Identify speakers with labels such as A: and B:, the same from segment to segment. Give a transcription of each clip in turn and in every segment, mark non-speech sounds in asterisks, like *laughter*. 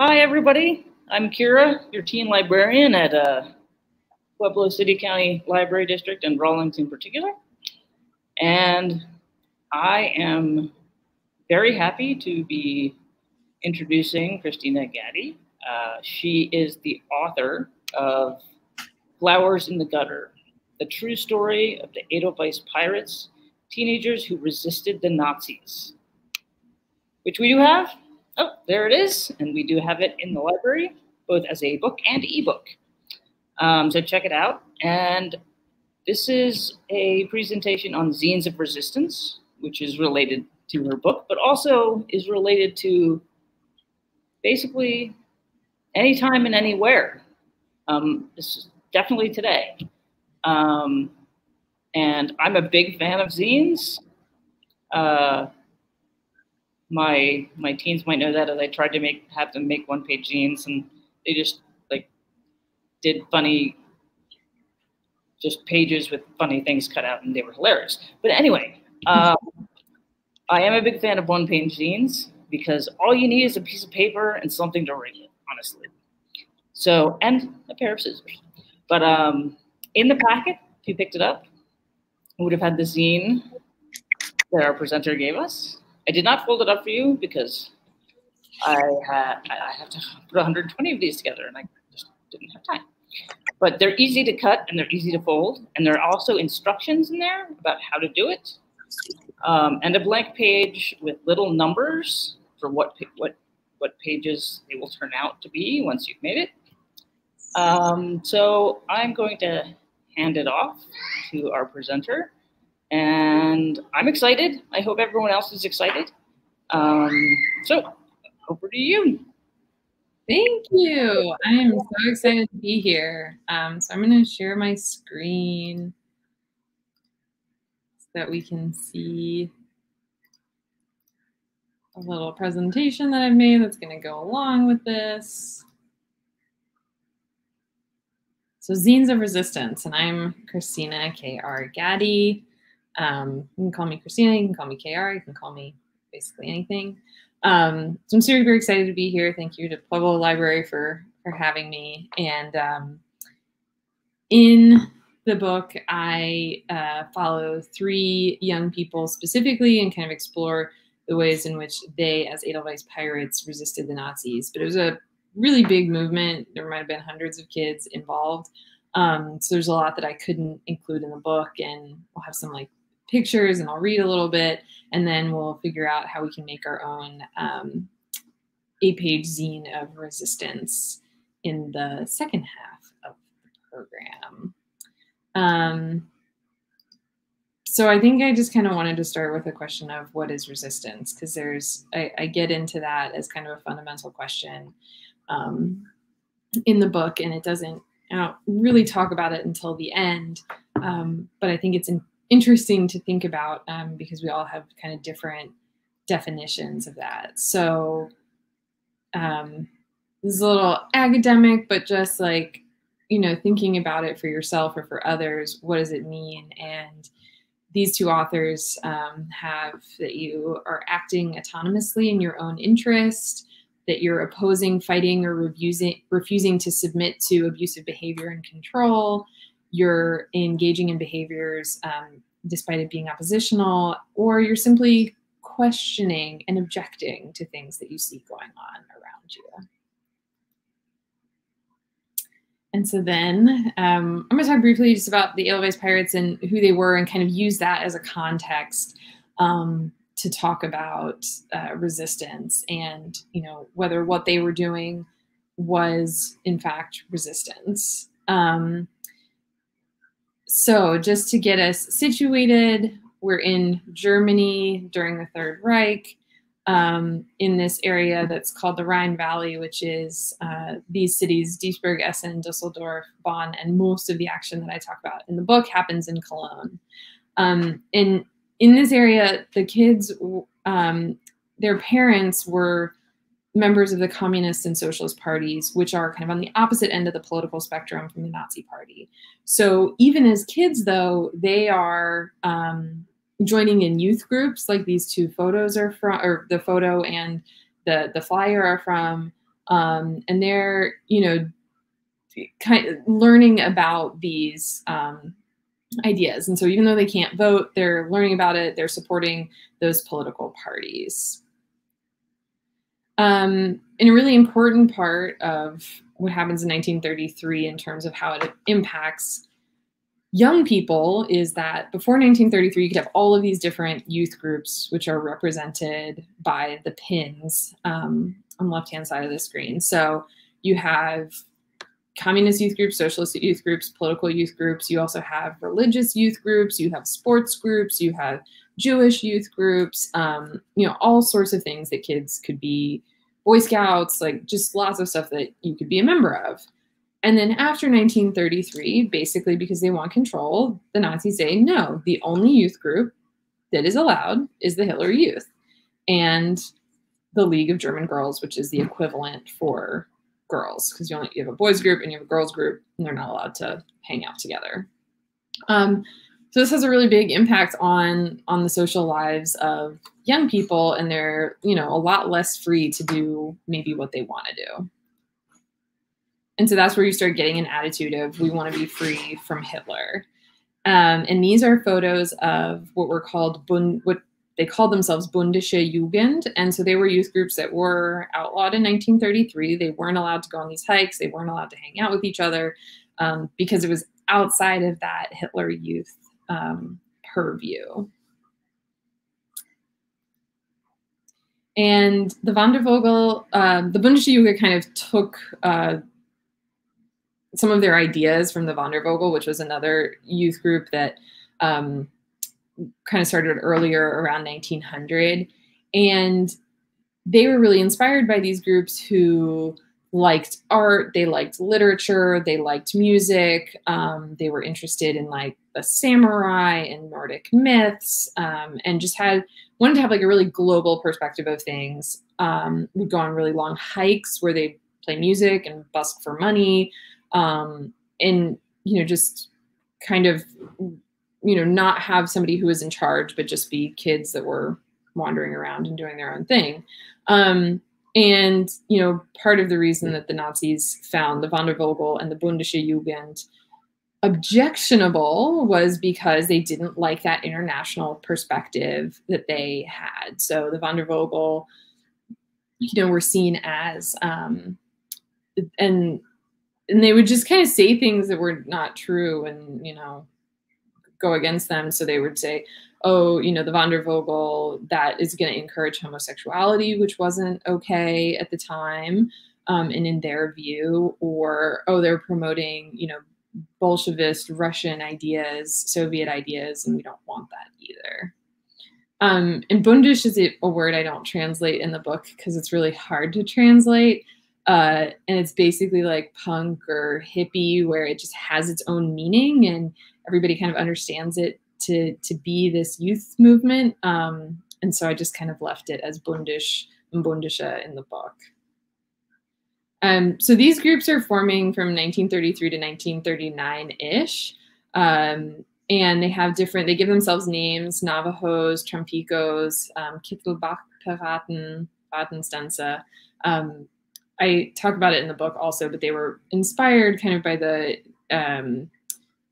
A: Hi, everybody. I'm Kira, your teen librarian at uh, Pueblo City County Library District and Rawlings in particular. And I am very happy to be introducing Kristina Gaddy. Uh, she is the author of Flowers in the Gutter, the true story of the Edelweiss pirates, teenagers who resisted the Nazis, which we do have. Oh, there it is. And we do have it in the library, both as a book and ebook. Um, so check it out. And this is a presentation on zines of resistance, which is related to her book, but also is related to basically anytime and anywhere. Um, this is definitely today. Um, and I'm a big fan of zines. Uh, my my teens might know that as I tried to make have them make one page zines and they just like did funny just pages with funny things cut out and they were hilarious. But anyway, *laughs* um, I am a big fan of one page zines because all you need is a piece of paper and something to write with, honestly. So, and a pair of scissors. But um, in the packet, if you picked it up, it would have had the zine that our presenter gave us. I did not fold it up for you because I had I have to *laughs* put 120 of these together and I just didn't have time. But they're easy to cut and they're easy to fold, and there are also instructions in there about how to do it, um, and a blank page with little numbers for what what what pages they will turn out to be once you've made it. Um, so I'm going to hand it off to our presenter. And I'm excited. I hope everyone else is excited. Um, so over to you.
B: Thank you. I am so excited to be here. Um, so I'm going to share my screen so that we can see a little presentation that I've made that's going to go along with this. So Zines of Resistance, and I'm Kristina K.R. Gaddy. Um, you can call me Kristina, you can call me KR, you can call me basically anything. Um, so I'm super excited to be here. Thank you to Pueblo Library for, for having me. And um, in the book, I uh, follow three young people specifically and kind of explore the ways in which they, as Edelweiss pirates, resisted the Nazis. But it was a really big movement. There might have been hundreds of kids involved. Um, so there's a lot that I couldn't include in the book, and we'll have some like pictures and I'll read a little bit and then we'll figure out how we can make our own um, eight page zine of resistance in the second half of the program. Um, so I think I just kind of wanted to start with a question of what is resistance because there's I, I, get into that as kind of a fundamental question um, in the book and it doesn't I don't really talk about it until the end um, but I think it's in, interesting to think about um, because we all have kind of different definitions of that. So um, this is a little academic, but just like, you know, thinking about it for yourself or for others, what does it mean? And these two authors um, have that you are acting autonomously in your own interest, that you're opposing, fighting, or refusing, refusing to submit to abusive behavior and control, you're engaging in behaviors um, despite it being oppositional, or you're simply questioning and objecting to things that you see going on around you. And so then um, I'm going to talk briefly just about the Edelweiss Pirates and who they were and kind of use that as a context um, to talk about uh, resistance and, you know, whether what they were doing was in fact resistance. Um, so just to get us situated, we're in Germany during the Third Reich. Um, in this area that's called the Rhine Valley, which is uh, these cities, Duisburg, Essen, Dusseldorf, Bonn, and most of the action that I talk about in the book happens in Cologne. Um, in, in this area, the kids, um, their parents were members of the communist and socialist parties, which are kind of on the opposite end of the political spectrum from the Nazi party. So even as kids, though, they are um, joining in youth groups like these two photos are from, or the photo and the, the flyer are from. um, and they're you know kind of learning about these um, ideas. And so even though they can't vote, they're learning about it. They're supporting those political parties. Um, and a really important part of what happens in 1933 in terms of how it impacts young people is that before 1933, you could have all of these different youth groups, which are represented by the pins um, on the left-hand side of the screen. So you have communist youth groups, socialist youth groups, political youth groups. You also have religious youth groups. You have sports groups. You have Jewish youth groups. Um, you know, all sorts of things that kids could be. Boy Scouts, like just lots of stuff that you could be a member of. And then after 1933, basically because they want control, the Nazis say, no, the only youth group that is allowed is the Hitler Youth and the League of German Girls, which is the equivalent for girls, because you only you have a boys group and you have a girls group, and they're not allowed to hang out together. Um, so this has a really big impact on on the social lives of young people, and they're you know a lot less free to do maybe what they want to do. And so that's where you start getting an attitude of we want to be free from Hitler. Um, and these are photos of what were called Bund, what they called themselves Bundische Jugend. And so they were youth groups that were outlawed in 1933. They weren't allowed to go on these hikes. They weren't allowed to hang out with each other um, because it was outside of that Hitler youth um, purview. And the Wandervogel, um, the Bundische Jugend kind of took uh, some of their ideas from the Wandervogel, which was another youth group that um, kind of started earlier around 1900. And they were really inspired by these groups who liked art, they liked literature, they liked music, um, they were interested in like the samurai and Nordic myths, um, and just had wanted to have like a really global perspective of things. Um, would go on really long hikes where they play music and busk for money um, and you know just kind of you know not have somebody who was in charge but just be kids that were wandering around and doing their own thing um, and you know part of the reason that the nazis found the wandervogel and the bundische jugend objectionable was because they didn't like that international perspective that they had. So the wandervogel you know were seen as um, and and they would just kind of say things that were not true and you know go against them. So they would say oh you know the Wandervogel that is going to encourage homosexuality which wasn't okay at the time um, and in their view or oh they're promoting you know bolshevist russian ideas soviet ideas and we don't want that either. Um, and bundish is a word i don't translate in the book because it's really hard to translate uh, and it's basically like punk or hippie where it just has its own meaning and everybody kind of understands it to to be this youth movement um, and so i just kind of left it as bundish and bundische in the book um, so these groups are forming from 1933 to 1939-ish um, and they have different they give themselves names navajos trumpicos um, kittelbach piraten Wadenstanzer. Um, I talk about it in the book also, but they were inspired kind of by the um,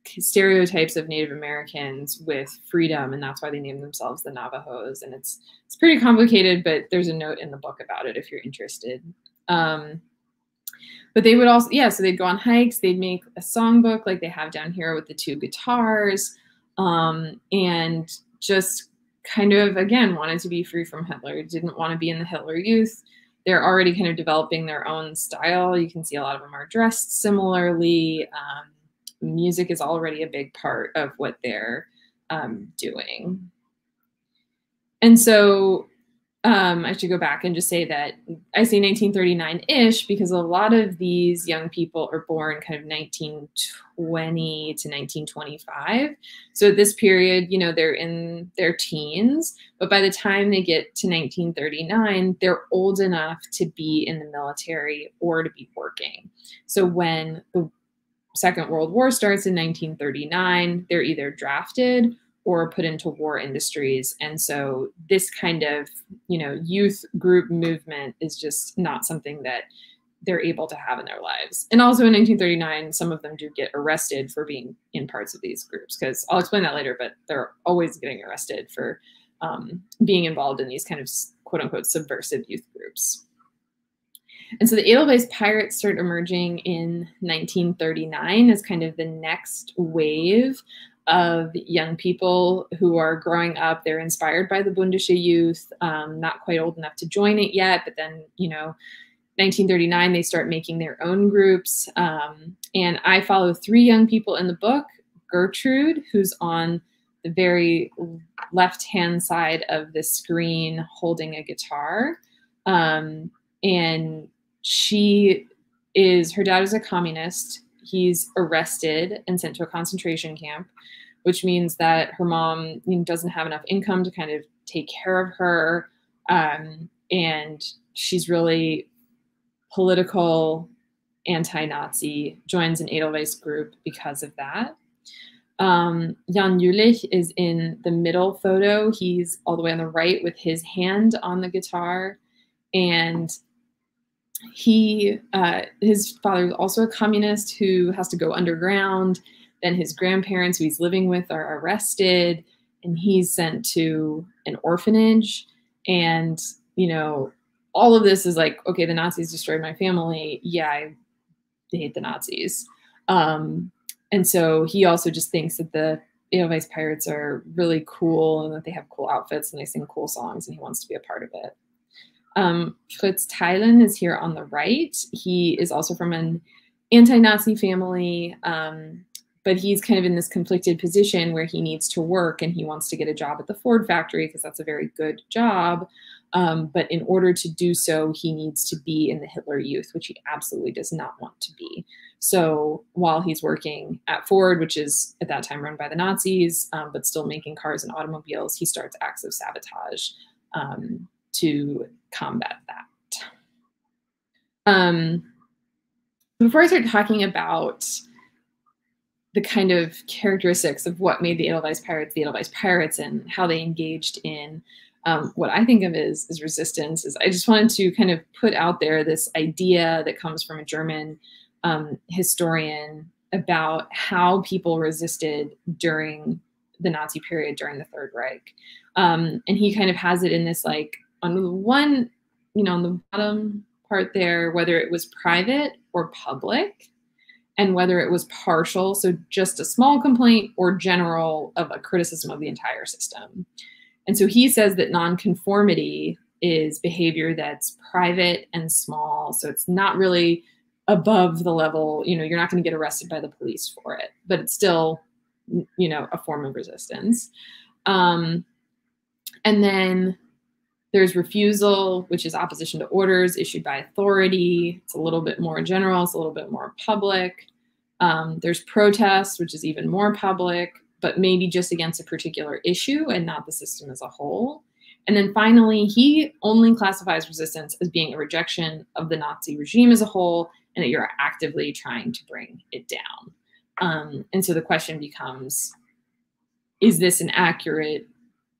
B: stereotypes of Native Americans with freedom, and that's why they named themselves the Navajos. And it's it's pretty complicated, but there's a note in the book about it if you're interested. Um, but they would also, yeah, so they'd go on hikes, they'd make a songbook like they have down here with the two guitars, um, and just kind of again wanted to be free from Hitler, didn't want to be in the Hitler Youth they're already kind of developing their own style. You can see a lot of them are dressed similarly. Um, music is already a big part of what they're um, doing. And so um, I should go back and just say that I say 1939-ish because a lot of these young people are born kind of 1920 to 1925. So at this period, you know, they're in their teens, but by the time they get to 1939, they're old enough to be in the military or to be working. So when the Second World War starts in 1939, they're either drafted or put into war industries. And so this kind of, you know, youth group movement is just not something that they're able to have in their lives. And also in 1939, some of them do get arrested for being in parts of these groups, because I'll explain that later, but they're always getting arrested for um, being involved in these kind of quote unquote subversive youth groups. And so the Edelweiss Pirates start emerging in 1939 as kind of the next wave of young people who are growing up. They're inspired by the Bundische Youth, um, not quite old enough to join it yet, but then, you know, 1939, they start making their own groups. Um, and I follow three young people in the book Gertrude, who's on the very left hand side of the screen holding a guitar. Um, and she is, her dad is a communist. He's arrested and sent to a concentration camp, which means that her mom doesn't have enough income to kind of take care of her. Um, and she's really political anti-Nazi, joins an Edelweiss group because of that. Um, Jean Jülich is in the middle photo. He's all the way on the right with his hand on the guitar. And he, uh, his father is also a communist who has to go underground. Then his grandparents, who he's living with, are arrested and he's sent to an orphanage. And, you know, all of this is like, okay, the Nazis destroyed my family. Yeah, I hate the Nazis. Um, and so he also just thinks that the Edelweiss Pirates are really cool and that they have cool outfits and they sing cool songs and he wants to be a part of it. Um, Fritz Theilen is here on the right. He is also from an anti-Nazi family, um, but he's kind of in this conflicted position where he needs to work and he wants to get a job at the Ford factory because that's a very good job. Um, but in order to do so, he needs to be in the Hitler Youth, which he absolutely does not want to be. So while he's working at Ford, which is at that time run by the Nazis, um, but still making cars and automobiles, he starts acts of sabotage um, to combat that. Um, before I start talking about the kind of characteristics of what made the Edelweiss Pirates the Edelweiss Pirates and how they engaged in um, what I think of as, as resistance is I just wanted to kind of put out there this idea that comes from a German um, historian about how people resisted during the Nazi period during the Third Reich. Um, and he kind of has it in this like on the one, you know, on the bottom part there, whether it was private or public, and whether it was partial, so just a small complaint or general of a criticism of the entire system. And so he says that nonconformity is behavior that's private and small. So it's not really above the level, you know, you're not going to get arrested by the police for it, but it's still, you know, a form of resistance. Um, and then there's refusal, which is opposition to orders issued by authority. It's a little bit more general, it's a little bit more public. Um, there's protest, which is even more public but maybe just against a particular issue and not the system as a whole. And then finally, he only classifies resistance as being a rejection of the Nazi regime as a whole and that you're actively trying to bring it down. Um, and so the question becomes is this an accurate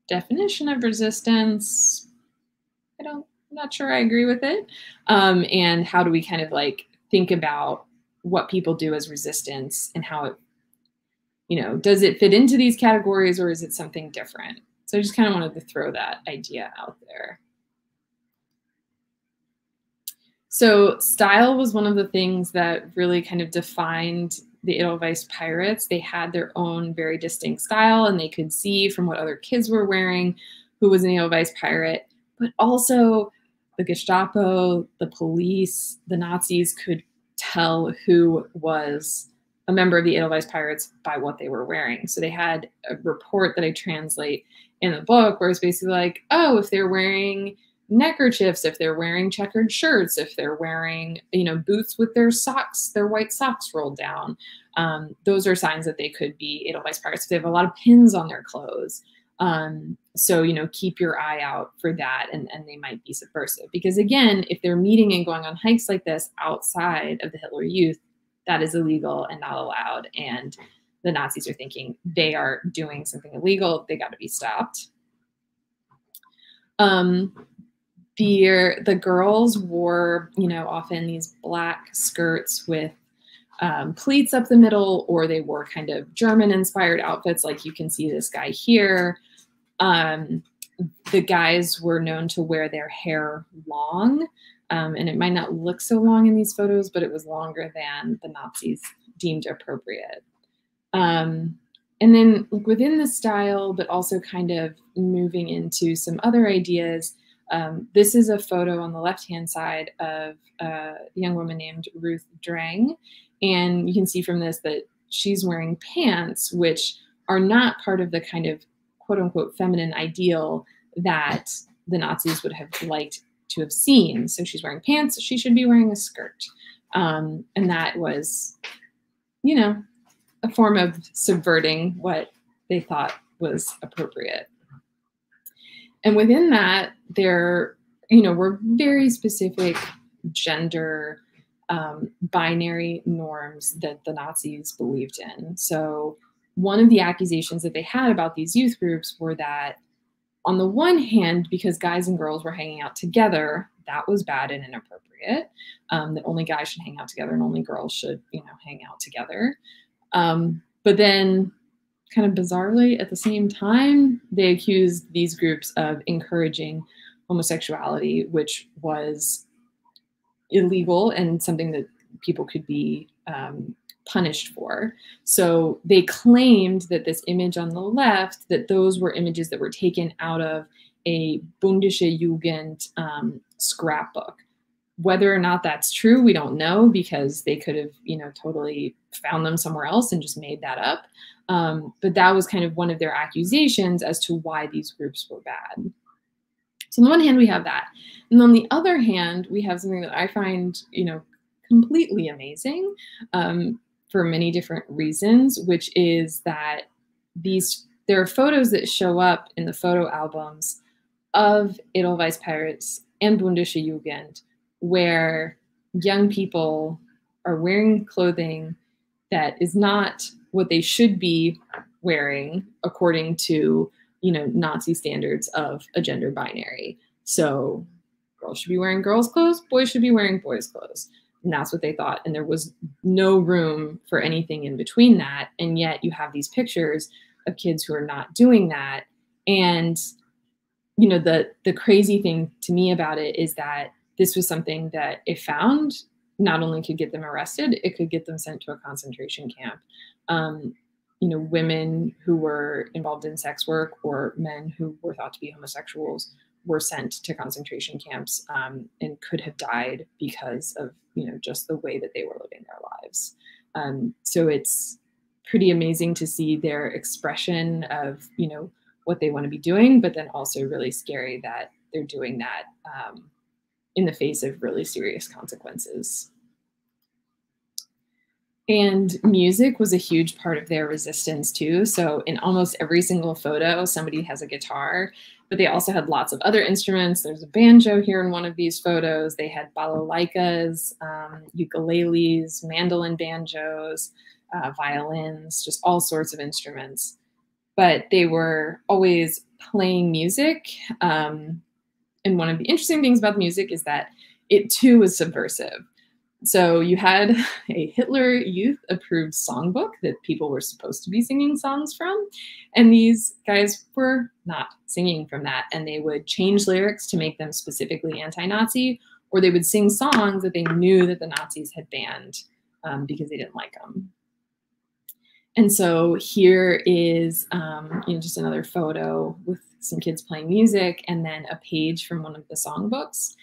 B: definition of resistance? I don't, I'm not sure I agree with it. Um, and how do we kind of like think about what people do as resistance and how it you know, does it fit into these categories or is it something different? So I just kind of wanted to throw that idea out there. So style was one of the things that really kind of defined the Edelweiss Pirates. They had their own very distinct style and they could see from what other kids were wearing who was an Edelweiss pirate, but also the Gestapo, the police, the Nazis could tell who was a member of the Edelweiss Pirates by what they were wearing. So they had a report that I translate in the book where it's basically like, oh, if they're wearing neckerchiefs, if they're wearing checkered shirts, if they're wearing, you know, boots with their socks, their white socks rolled down, um, those are signs that they could be Edelweiss Pirates. If they have a lot of pins on their clothes. Um, so, you know, keep your eye out for that and, and they might be subversive. Because again, if they're meeting and going on hikes like this outside of the Hitler Youth, that is illegal and not allowed. And the Nazis are thinking they are doing something illegal, they got to be stopped. Um, the the girls wore, you know, often these black skirts with um, pleats up the middle, or they wore kind of German inspired outfits, like you can see this guy here. Um, the guys were known to wear their hair long, um, and it might not look so long in these photos, but it was longer than the Nazis deemed appropriate. Um, and then within the style, but also kind of moving into some other ideas, um, this is a photo on the left-hand side of a young woman named Ruth Drang. And you can see from this that she's wearing pants, which are not part of the kind of quote unquote feminine ideal that the Nazis would have liked to have seen. So she's wearing pants, she should be wearing a skirt. Um, and that was, you know, a form of subverting what they thought was appropriate. And within that, there, you know, were very specific gender um, binary norms that the Nazis believed in. So one of the accusations that they had about these youth groups were that on the one hand, because guys and girls were hanging out together, that was bad and inappropriate. Um, that only guys should hang out together and only girls should, you know, hang out together. Um, but then, kind of bizarrely, at the same time, they accused these groups of encouraging homosexuality, which was illegal and something that people could be um, punished for. So they claimed that this image on the left, that those were images that were taken out of a Bundische Jugend um, scrapbook. Whether or not that's true, we don't know because they could have, you know, totally found them somewhere else and just made that up. Um, but that was kind of one of their accusations as to why these groups were bad. So on the one hand, we have that. And on the other hand, we have something that I find, you know, completely amazing um, for many different reasons, which is that these there are photos that show up in the photo albums of Edelweiss Pirates and Bundische Jugend, where young people are wearing clothing that is not what they should be wearing according to you know Nazi standards of a gender binary. So girls should be wearing girls' clothes, boys should be wearing boys' clothes. And that's what they thought. And there was no room for anything in between that. And yet you have these pictures of kids who are not doing that. And you know, the the crazy thing to me about it is that this was something that if found not only could get them arrested, it could get them sent to a concentration camp. Um, you know, women who were involved in sex work or men who were thought to be homosexuals were sent to concentration camps um, and could have died because of you know just the way that they were living their lives. Um, so it's pretty amazing to see their expression of you know what they want to be doing, but then also really scary that they're doing that um, in the face of really serious consequences. And music was a huge part of their resistance too. So in almost every single photo, somebody has a guitar, but they also had lots of other instruments. There's a banjo here in one of these photos. They had balalaikas, um, ukuleles, mandolin banjos, uh, violins, just all sorts of instruments. But they were always playing music. Um, and one of the interesting things about music is that it too was subversive. So you had *laughs* a Hitler Youth approved songbook that people were supposed to be singing songs from. And these guys were not singing from that. And they would change lyrics to make them specifically anti Nazi, or they would sing songs that they knew that the Nazis had banned um, because they didn't like them. And so here is um, you know, just another photo with some kids playing music and then a page from one of the songbooks.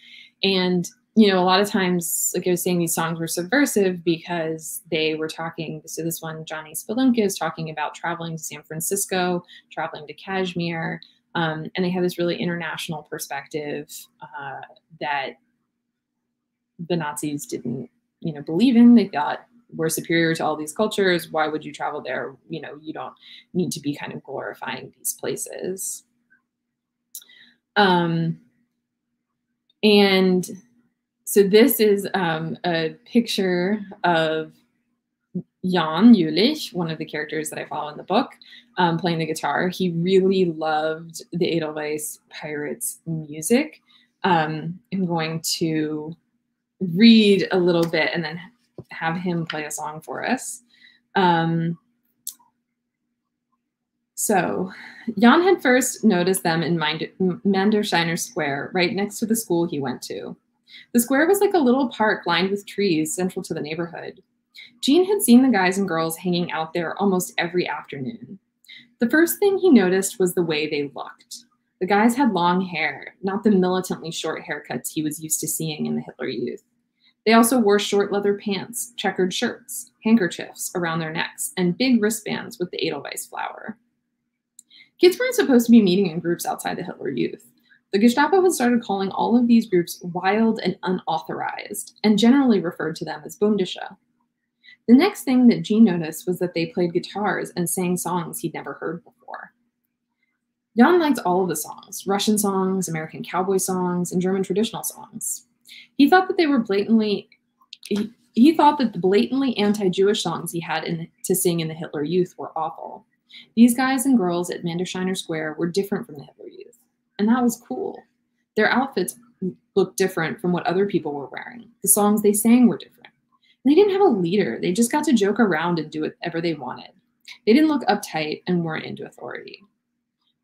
B: And you know, a lot of times, like I was saying, these songs were subversive because they were talking. So this one, Johnny Spelunka, is talking about traveling to San Francisco, traveling to Kashmir, um, and they have this really international perspective uh, that the Nazis didn't, you know, believe in. They thought we're superior to all these cultures. Why would you travel there? You know, you don't need to be kind of glorifying these places. Um, and so this is um, a picture of Jean Jülich, one of the characters that I follow in the book, um, playing the guitar. He really loved the Edelweiss Pirates music. um, I'm going to read a little bit and then have him play a song for us. Um, so, Jean had first noticed them in Manderscheider Square, right next to the school he went to. The square was like a little park lined with trees central to the neighborhood. Jean had seen the guys and girls hanging out there almost every afternoon. The first thing he noticed was the way they looked. The guys had long hair, not the militantly short haircuts he was used to seeing in the Hitler Youth. They also wore short leather pants, checkered shirts, handkerchiefs around their necks, and big wristbands with the Edelweiss flower. Kids weren't supposed to be meeting in groups outside the Hitler Youth. The Gestapo had started calling all of these groups wild and unauthorized, and generally referred to them as Bundische. The next thing that Jean noticed was that they played guitars and sang songs he'd never heard before. Jean liked all of the songs Russian songs, American cowboy songs, and German traditional songs. He thought that they were blatantly, he, thought that the blatantly anti Jewish songs he had in, to sing in the Hitler Youth were awful. These guys and girls at Manderscheider Square were different from the Hitler Youth, and that was cool. Their outfits looked different from what other people were wearing. The songs they sang were different. And they didn't have a leader. They just got to joke around and do whatever they wanted. They didn't look uptight and weren't into authority.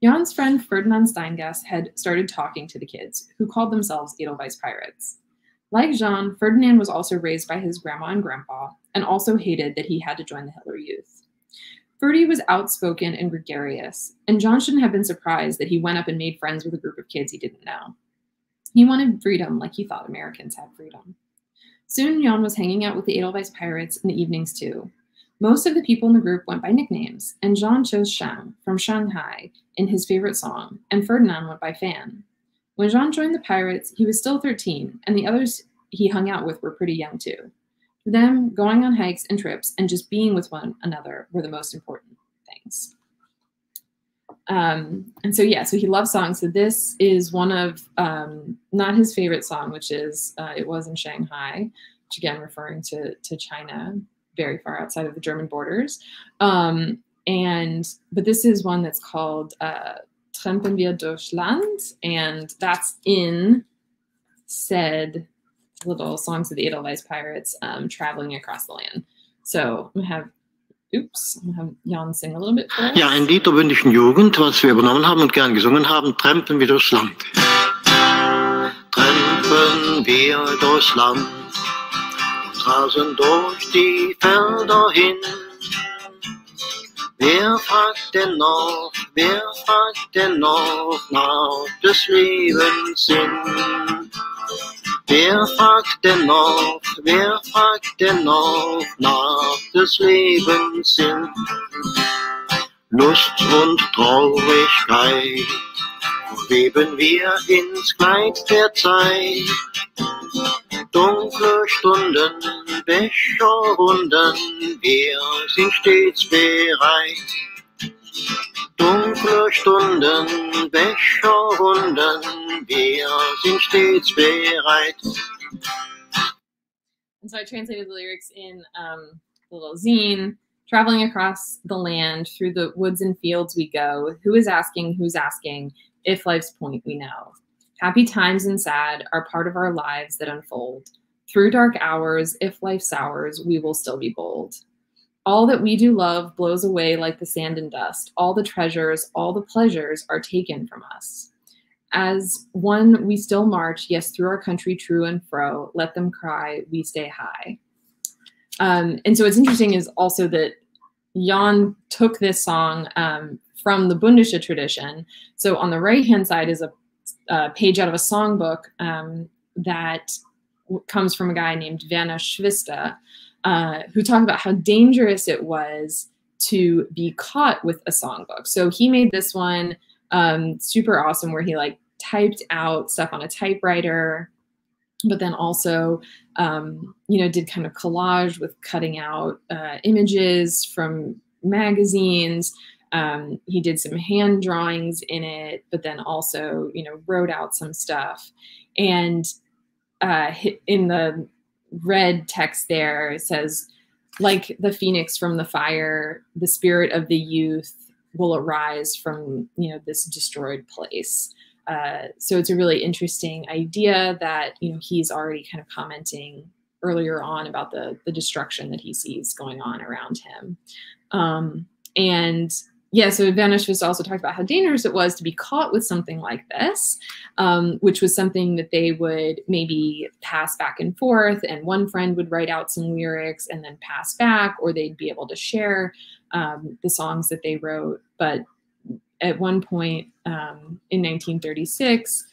B: Jean's friend Ferdinand Steingass had started talking to the kids, who called themselves Edelweiss Pirates. Like Jean, Ferdinand was also raised by his grandma and grandpa, and also hated that he had to join the Hitler Youth. Ferdy was outspoken and gregarious, and Jean shouldn't have been surprised that he went up and made friends with a group of kids he didn't know. He wanted freedom like he thought Americans had freedom. Soon Jean was hanging out with the Edelweiss pirates in the evenings too. Most of the people in the group went by nicknames, and Jean chose Shang from Shanghai in his favorite song, and Ferdinand went by Fan. When Jean joined the pirates, he was still 13, and the others he hung out with were pretty young too. For them, going on hikes and trips and just being with one another were the most important things. Um, and so, yeah, so he loves songs. So this is one of, um, not his favorite song, which is uh, It Was in Shanghai, which again, referring to, to China, very far outside of the German borders. Um, and, but this is one that's called uh, Trampen wir durch Land, and that's in said little songs of the Edelweiss pirates um, traveling across the land. So gonna have Oops, Jan sing a little bit for us.
C: Ja, ein Lied der bündischen Jugend, was wir übernommen haben und gern gesungen haben, Trampen wir durchs Land. Trampen wir durchs Land und rasen durch die Felder hin. Wer fragt denn noch, wer fragt denn noch nach des Lebens Sinn? Wer fragt denn noch, wer fragt denn noch nach des Lebens Sinn? Lust und Traurigkeit weben wir ins Kleid der Zeit. Dunkle Stunden, Becherrunden, wir sind stets bereit. Dunkle Stunden, Becherrunden, wir sind stets bereit.
B: And so I translated the lyrics in um, the little zine. Traveling across the land, through the woods and fields we go. Who is asking, who's asking, if life's point we know. Happy times and sad are part of our lives that unfold. Through dark hours, if life sours, we will still be bold. All that we do love blows away like the sand and dust. All the treasures, all the pleasures are taken from us. As one, we still march, yes, through our country, true and fro. Let them cry, we stay high. Um, and so what's interesting is also that Jean took this song um, from the Bundische tradition. So on the right hand side is a, a, page out of a songbook um, that comes from a guy named Werner Schwister, uh, who talked about how dangerous it was to be caught with a songbook. So he made this one um, super awesome where he like typed out stuff on a typewriter, but then also, um, you know, did kind of collage with cutting out uh, images from magazines. Um, he did some hand drawings in it, but then also, you know, wrote out some stuff. And uh, in the red text there it says like the phoenix from the fire the spirit of the youth will arise from you know this destroyed place uh, so it's a really interesting idea that you know he's already kind of commenting earlier on about the the destruction that he sees going on around him. Um, and yeah, so was also talked about how dangerous it was to be caught with something like this, um, which was something that they would maybe pass back and forth, and one friend would write out some lyrics and then pass back, or they'd be able to share um, the songs that they wrote. But at one point um, in 1936,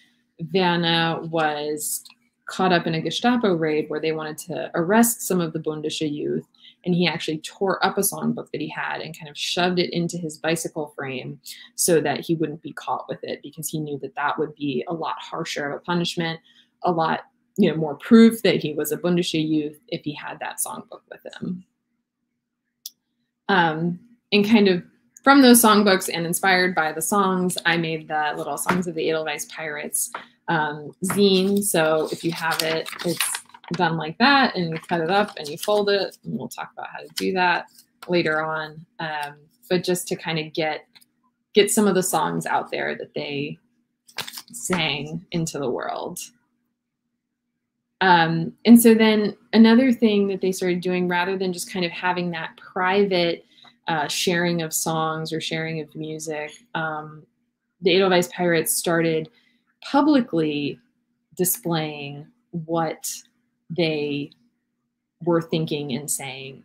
B: Werner was caught up in a Gestapo raid where they wanted to arrest some of the Bundische youth. And he actually tore up a songbook that he had and kind of shoved it into his bicycle frame so that he wouldn't be caught with it because he knew that that would be a lot harsher of a punishment, a lot you know more proof that he was a Bundische youth if he had that songbook with him. Um, and kind of from those songbooks and inspired by the songs, I made the little Songs of the Edelweiss Pirates um, zine. So if you have it, it's done like that and you cut it up and you fold it. And we'll talk about how to do that later on. Um, but just to kind of get get some of the songs out there that they sang into the world. Um, and so then another thing that they started doing, rather than just kind of having that private uh, sharing of songs or sharing of music, um, the Edelweiss Pirates started publicly displaying what they were thinking and saying.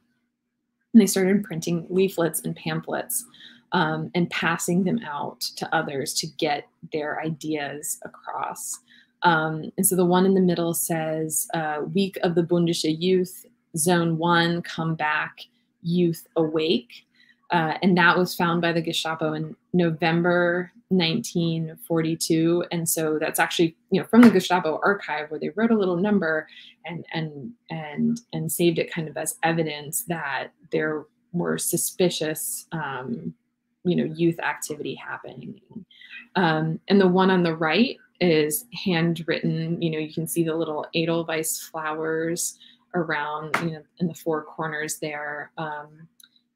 B: And they started printing leaflets and pamphlets um, and passing them out to others to get their ideas across. Um, and so the one in the middle says, uh, Week of the Bundische Youth, Zone 1, come back, youth awake. Uh, and that was found by the Gestapo in November 1942. And so that's actually, you know, from the Gestapo archive where they wrote a little number and and and and saved it kind of as evidence that there were suspicious, um, you know, youth activity happening. Um, and the one on the right is handwritten. You know, you can see the little Edelweiss flowers around, you know, in the four corners there. Um,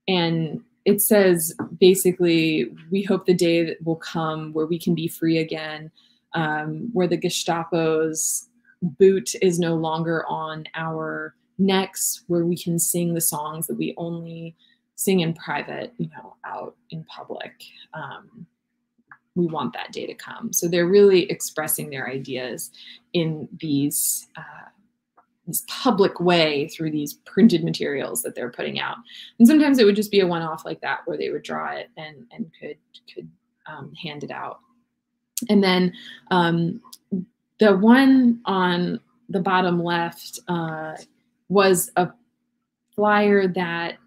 B: and it says basically, we hope the day will come where we can be free again, um, where the Gestapo's boot is no longer on our necks, where we can sing the songs that we only sing in private, you know, out in public. Um, we want that day to come. So they're really expressing their ideas in these uh, this public way through these printed materials that they're putting out. And sometimes it would just be a one-off like that where they would draw it and and could could um, hand it out. And then um, the one on the bottom left uh, was a flyer that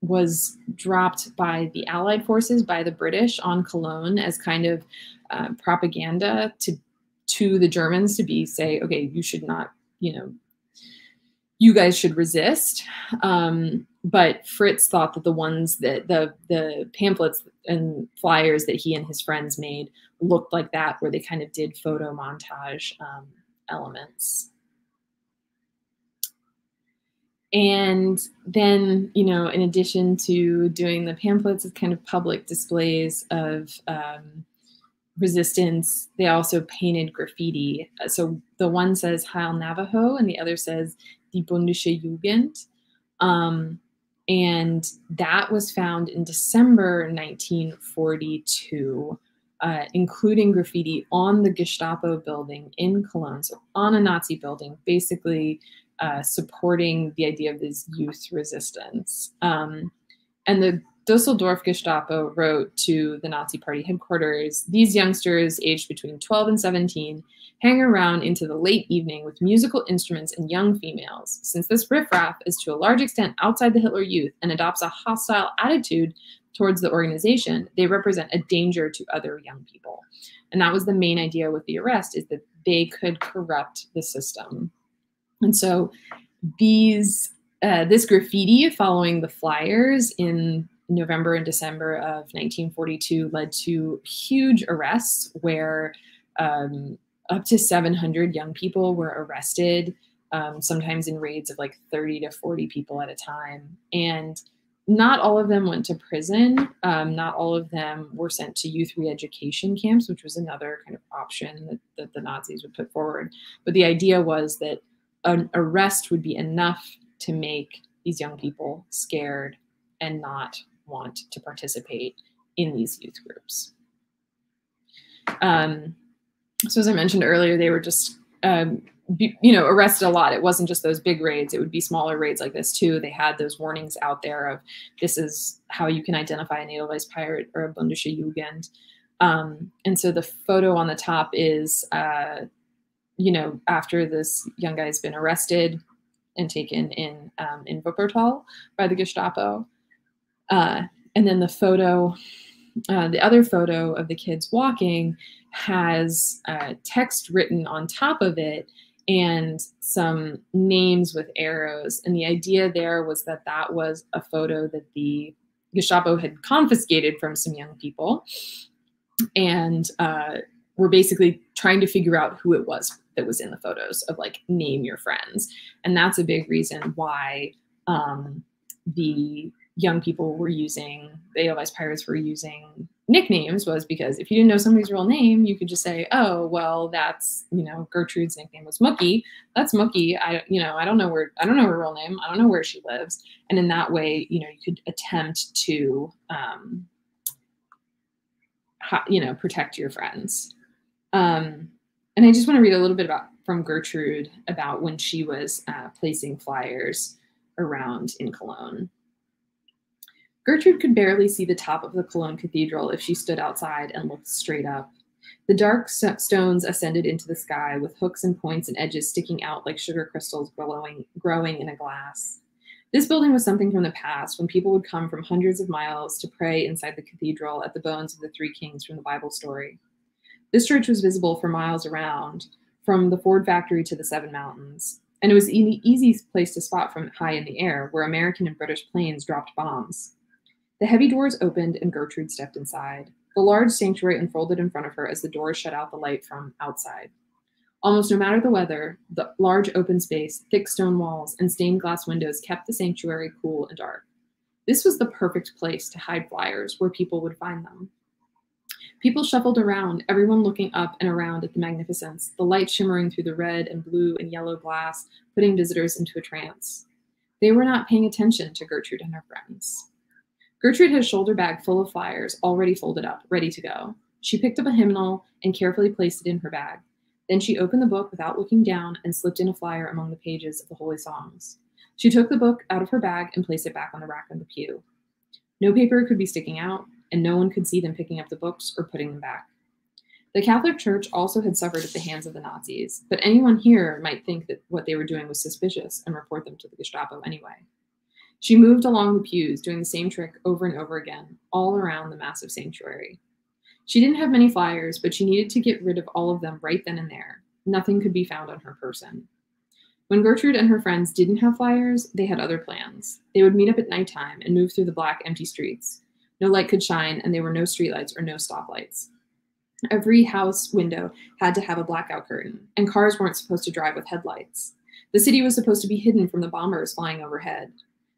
B: was dropped by the Allied forces, by the British on Cologne as kind of uh, propaganda to to the Germans to be say, okay, you should not you know, you guys should resist. Um, but Fritz thought that the ones that the the pamphlets and flyers that he and his friends made looked like that, where they kind of did photo montage um, elements. And then, you know, in addition to doing the pamphlets of kind of public displays of um, resistance, they also painted graffiti. Uh, so the one says Heil Navajo and the other says Die Bundische Jugend. Um, and that was found in December 1942, uh, including graffiti on the Gestapo building in Cologne, so on a Nazi building, basically uh, supporting the idea of this youth resistance. Um, and the Dusseldorf Gestapo wrote to the Nazi Party headquarters These youngsters, aged between 12 and 17, hang around into the late evening with musical instruments and young females. Since this riffraff is to a large extent outside the Hitler Youth and adopts a hostile attitude towards the organization, they represent a danger to other young people. And that was the main idea with the arrest is that they could corrupt the system. And so these uh, this graffiti following the flyers in November and December of 1942 led to huge arrests where um, up to 700 young people were arrested, um, sometimes in raids of like 30 to 40 people at a time. And not all of them went to prison. Um, not all of them were sent to youth re-education camps, which was another kind of option that, that the Nazis would put forward. But the idea was that an arrest would be enough to make these young people scared and not want to participate in these youth groups. Um, so as I mentioned earlier, they were just um, be, you know arrested a lot. It wasn't just those big raids; it would be smaller raids like this too. They had those warnings out there of this is how you can identify an Edelweiss pirate or a Bundische Jugend. Um, and so the photo on the top is, uh, you know, after this young guy's been arrested and taken in um, in Wuppertal by the Gestapo. Uh, and then the photo, uh, the other photo of the kids walking has uh, text written on top of it and some names with arrows. And the idea there was that that was a photo that the Gestapo had confiscated from some young people. And uh, we're basically trying to figure out who it was that was in the photos of like name your friends. And that's a big reason why um, the young people were using, the Edelweiss pirates were using nicknames was because if you didn't know somebody's real name, you could just say, oh, well, that's, you know, Gertrude's nickname was Mucki. That's Mucki. I, you know, I don't know where, I don't know her real name. I don't know where she lives. And in that way, you know, you could attempt to, um, you know, protect your friends. Um, and I just want to read a little bit about from Gertrude about when she was uh, placing flyers around in Cologne. Gertrude could barely see the top of the Cologne Cathedral if she stood outside and looked straight up. The dark stones ascended into the sky with hooks and points and edges sticking out like sugar crystals growing, growing in a glass. This building was something from the past when people would come from hundreds of miles to pray inside the cathedral at the bones of the three kings from the Bible story. This church was visible for miles around, from the Ford factory to the Seven Mountains, and it was an easy place to spot from high in the air where American and British planes dropped bombs. The heavy doors opened and Gertrude stepped inside. The large sanctuary unfolded in front of her as the doors shut out the light from outside. Almost no matter the weather, the large open space, thick stone walls, and stained glass windows kept the sanctuary cool and dark. This was the perfect place to hide flyers where people would find them. People shuffled around, everyone looking up and around at the magnificence, the light shimmering through the red and blue and yellow glass, putting visitors into a trance. They were not paying attention to Gertrude and her friends. Gertrude had a shoulder bag full of flyers, already folded up, ready to go. She picked up a hymnal and carefully placed it in her bag. Then she opened the book without looking down and slipped in a flyer among the pages of the holy songs. She took the book out of her bag and placed it back on the rack of the pew. No paper could be sticking out, and no one could see them picking up the books or putting them back. The Catholic Church also had suffered at the hands of the Nazis, but anyone here might think that what they were doing was suspicious and report them to the Gestapo anyway. She moved along the pews, doing the same trick over and over again, all around the massive sanctuary. She didn't have many flyers, but she needed to get rid of all of them right then and there. Nothing could be found on her person. When Gertrude and her friends didn't have flyers, they had other plans. They would meet up at nighttime and move through the black, empty streets. No light could shine, and there were no streetlights or no stoplights. Every house window had to have a blackout curtain, and cars weren't supposed to drive with headlights. The city was supposed to be hidden from the bombers flying overhead.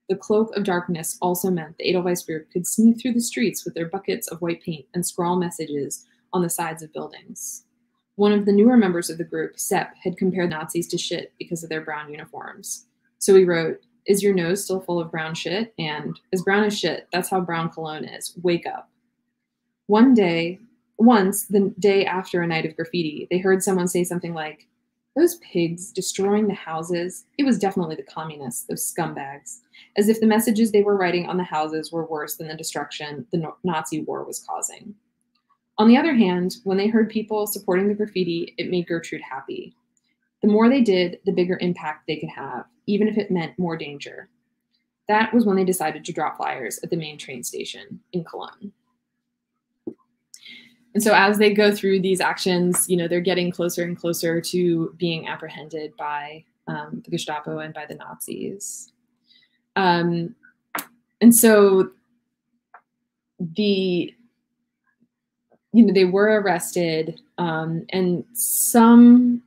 B: The cloak of darkness also meant the Edelweiss group could sneak through the streets with their buckets of white paint and scrawl messages on the sides of buildings. One of the newer members of the group, Sepp, had compared Nazis to shit because of their brown uniforms. So he wrote, Is your nose still full of brown shit? And as brown as shit, that's how brown cologne is. Wake up. One day, once, the day after a night of graffiti, they heard someone say something like, those pigs destroying the houses, it was definitely the communists, those scumbags, as if the messages they were writing on the houses were worse than the destruction the Nazi war was causing. On the other hand, when they heard people supporting the graffiti, it made Gertrude happy. The more they did, the bigger impact they could have, even if it meant more danger. That was when they decided to drop flyers at the main train station in Cologne. And so as they go through these actions, you know, they're getting closer and closer to being apprehended by um, the Gestapo and by the Nazis. Um, and so the, you know, they were arrested um, and some,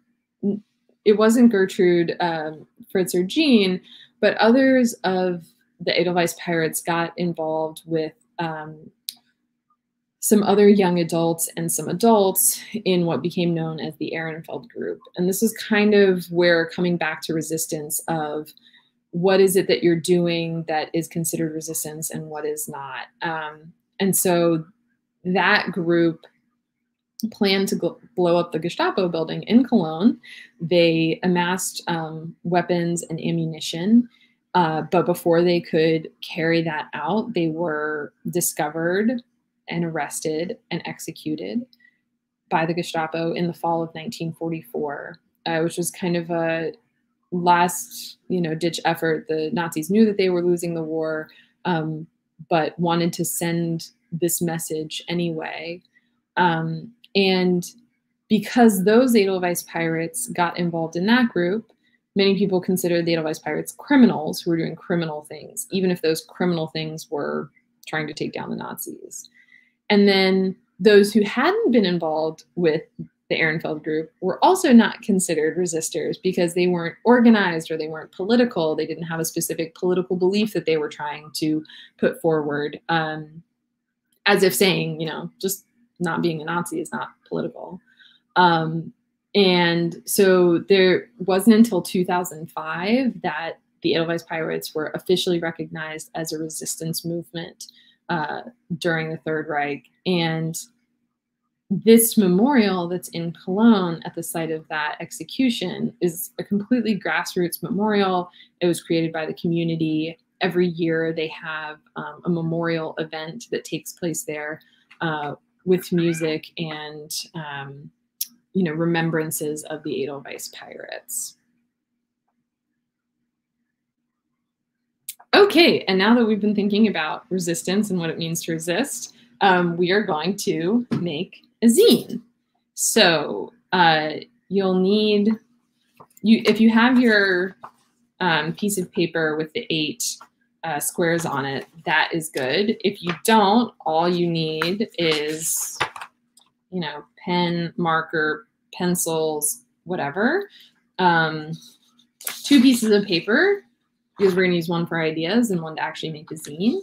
B: it wasn't Gertrude, um, Fritz or Jean, but others of the Edelweiss Pirates got involved with um, some other young adults and some adults in what became known as the Ehrenfeld Group. And this is kind of where coming back to resistance of what is it that you're doing that is considered resistance and what is not. Um, and so that group planned to blow up the Gestapo building in Cologne. They amassed um, weapons and ammunition. Uh, but before they could carry that out, they were discovered and arrested and executed by the Gestapo in the fall of 1944, uh, which was kind of a last, you know, ditch effort. The Nazis knew that they were losing the war, um, but wanted to send this message anyway. Um, and because those Edelweiss pirates got involved in that group, many people considered the Edelweiss pirates criminals who were doing criminal things, even if those criminal things were trying to take down the Nazis. And then those who hadn't been involved with the Ehrenfeld group were also not considered resistors because they weren't organized or they weren't political. They didn't have a specific political belief that they were trying to put forward, um, as if saying, you know, just not being a Nazi is not political. Um, and so there wasn't until 2005 that the Edelweiss Pirates were officially recognized as a resistance movement uh, during the Third Reich. And this memorial that's in Cologne at the site of that execution is a completely grassroots memorial. It was created by the community. Every year they have um, a memorial event that takes place there uh, with music and um, you know remembrances of the Edelweiss pirates. Okay, and now that we've been thinking about resistance and what it means to resist, um, we are going to make a zine. So uh, you'll need you if you have your um, piece of paper with the eight uh, squares on it, that is good. If you don't, all you need is, you know, pen, marker, pencils, whatever. Um, two pieces of paper, because we're going to use one for ideas and one to actually make a zine,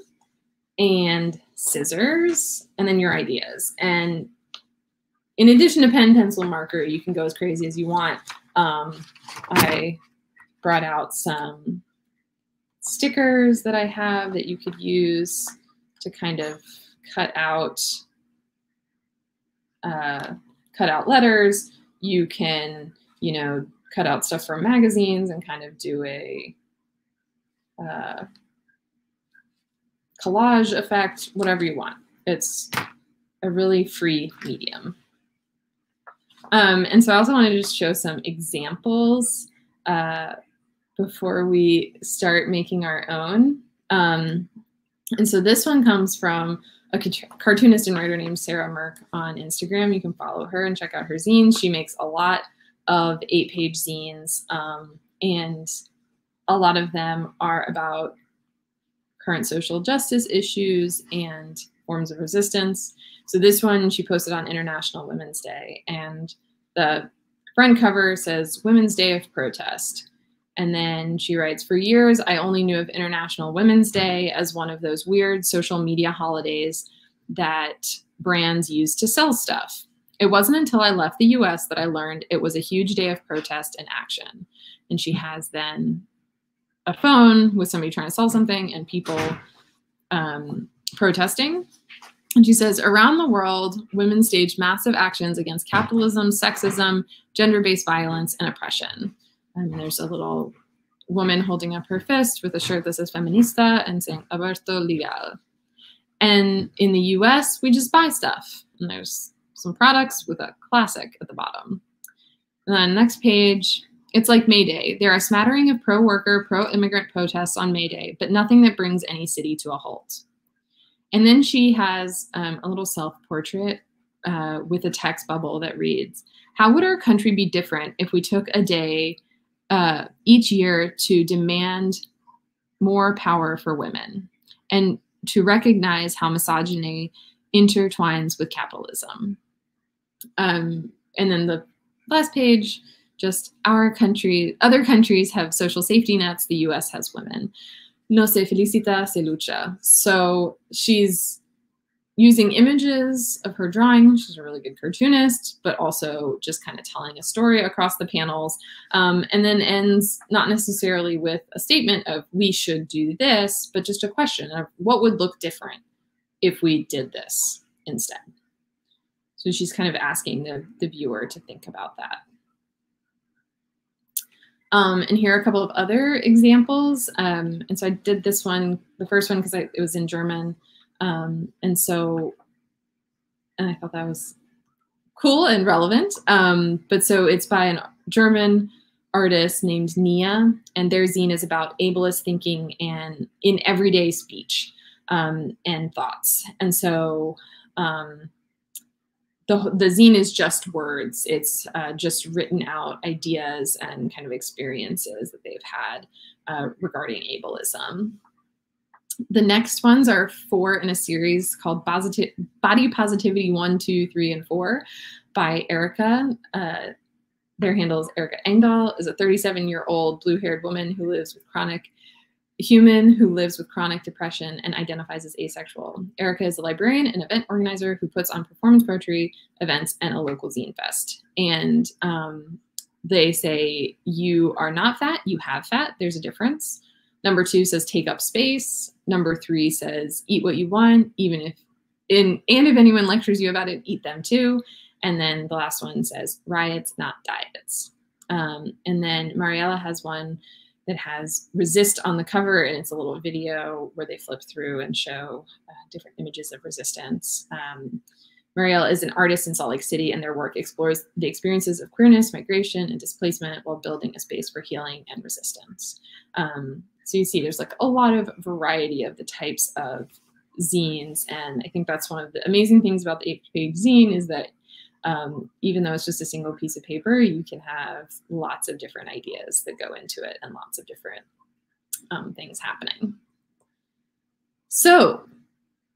B: and scissors, and then your ideas. And in addition to pen, pencil, marker, you can go as crazy as you want. Um, I brought out some stickers that I have that you could use to kind of cut out uh, cut out letters. You can, you know, cut out stuff from magazines and kind of do a uh, collage effect, whatever you want. It's a really free medium. Um, and so I also want to just show some examples uh, before we start making our own. Um, and so this one comes from a cartoonist and writer named Sarah Mirk on Instagram. You can follow her and check out her zines. She makes a lot of eight page zines, um, and a lot of them are about current social justice issues and forms of resistance. So this one she posted on International Women's Day, and the front cover says Women's Day of Protest. And then she writes, For years, I only knew of International Women's Day as one of those weird social media holidays that brands use to sell stuff. It wasn't until I left the US that I learned it was a huge day of protest and action. And she has then a phone with somebody trying to sell something and people um, protesting. And she says, around the world, women stage massive actions against capitalism, sexism, gender based violence, and oppression. And there's a little woman holding up her fist with a shirt that says feminista and saying aborto legal. And in the US, we just buy stuff. And there's some products with a classic at the bottom. And then next page, it's like May Day. There are a smattering of pro worker, pro immigrant protests on May Day, but nothing that brings any city to a halt. And then she has um, a little self portrait uh, with a text bubble that reads How would our country be different if we took a day uh, each year to demand more power for women and to recognize how misogyny intertwines with capitalism. Um, and then the last page, just our country, other countries have social safety nets, the US has women. no se felicita, se lucha. So she's using images of her drawing. She's a really good cartoonist, but also just kind of telling a story across the panels. Um, and then ends not necessarily with a statement of we should do this, but just a question of what would look different if we did this instead. So she's kind of asking the, the viewer to think about that. Um, and here are a couple of other examples. Um, and so I did this one, the first one, because it was in German. Um, and so, and I thought that was cool and relevant. Um, but so it's by a German artist named Nia, and their zine is about ableist thinking and in everyday speech um, and thoughts. And so um, the, the zine is just words. It's uh, just written out ideas and kind of experiences that they've had uh, regarding ableism. The next ones are four in a series called Body Positivity 1, 2, 3, and 4 by Erica. Uh, their handle is Erica Engdahl, is a 37-year-old blue-haired woman who lives with chronic human who lives with chronic depression and identifies as asexual. Erica is a librarian and event organizer who puts on performance poetry events and a local zine fest. And um, they say, You are not fat, you have fat. There's a difference. Number two says, Take up space. Number three says, Eat what you want, even if, in, and if anyone lectures you about it, eat them too. And then the last one says, Riots, not diets. Um, and then Mariella has one that has resist on the cover and it's a little video where they flip through and show uh, different images of resistance. Um, Marielle is an artist in Salt Lake City and their work explores the experiences of queerness, migration, and displacement while building a space for healing and resistance. Um, so you see there's like a lot of variety of the types of zines and I think that's one of the amazing things about the eight page zine is that um, even though it's just a single piece of paper, you can have lots of different ideas that go into it and lots of different um, things happening. So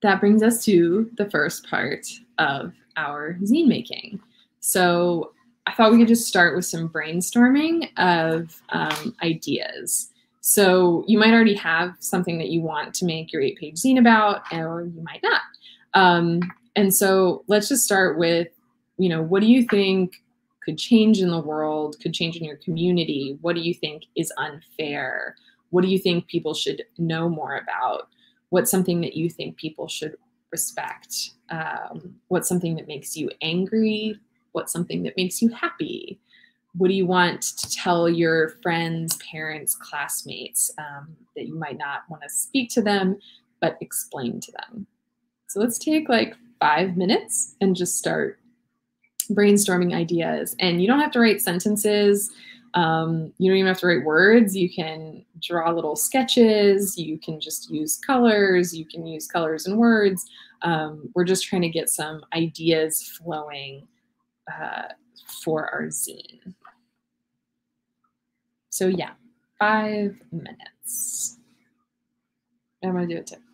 B: that brings us to the first part of our zine making. So I thought we could just start with some brainstorming of um, ideas. So you might already have something that you want to make your eight page zine about, or you might not. Um, and so let's just start with you know, what do you think could change in the world, could change in your community? What do you think is unfair? What do you think people should know more about? What's something that you think people should respect? Um, what's something that makes you angry? What's something that makes you happy? What do you want to tell your friends, parents, classmates um, that you might not want to speak to them, but explain to them? So let's take like five minutes and just start brainstorming ideas. And you don't have to write sentences. Um, you don't even have to write words. You can draw little sketches. You can just use colors. You can use colors and words. Um, we're just trying to get some ideas flowing uh, for our zine. So yeah, five minutes. I'm gonna do it too.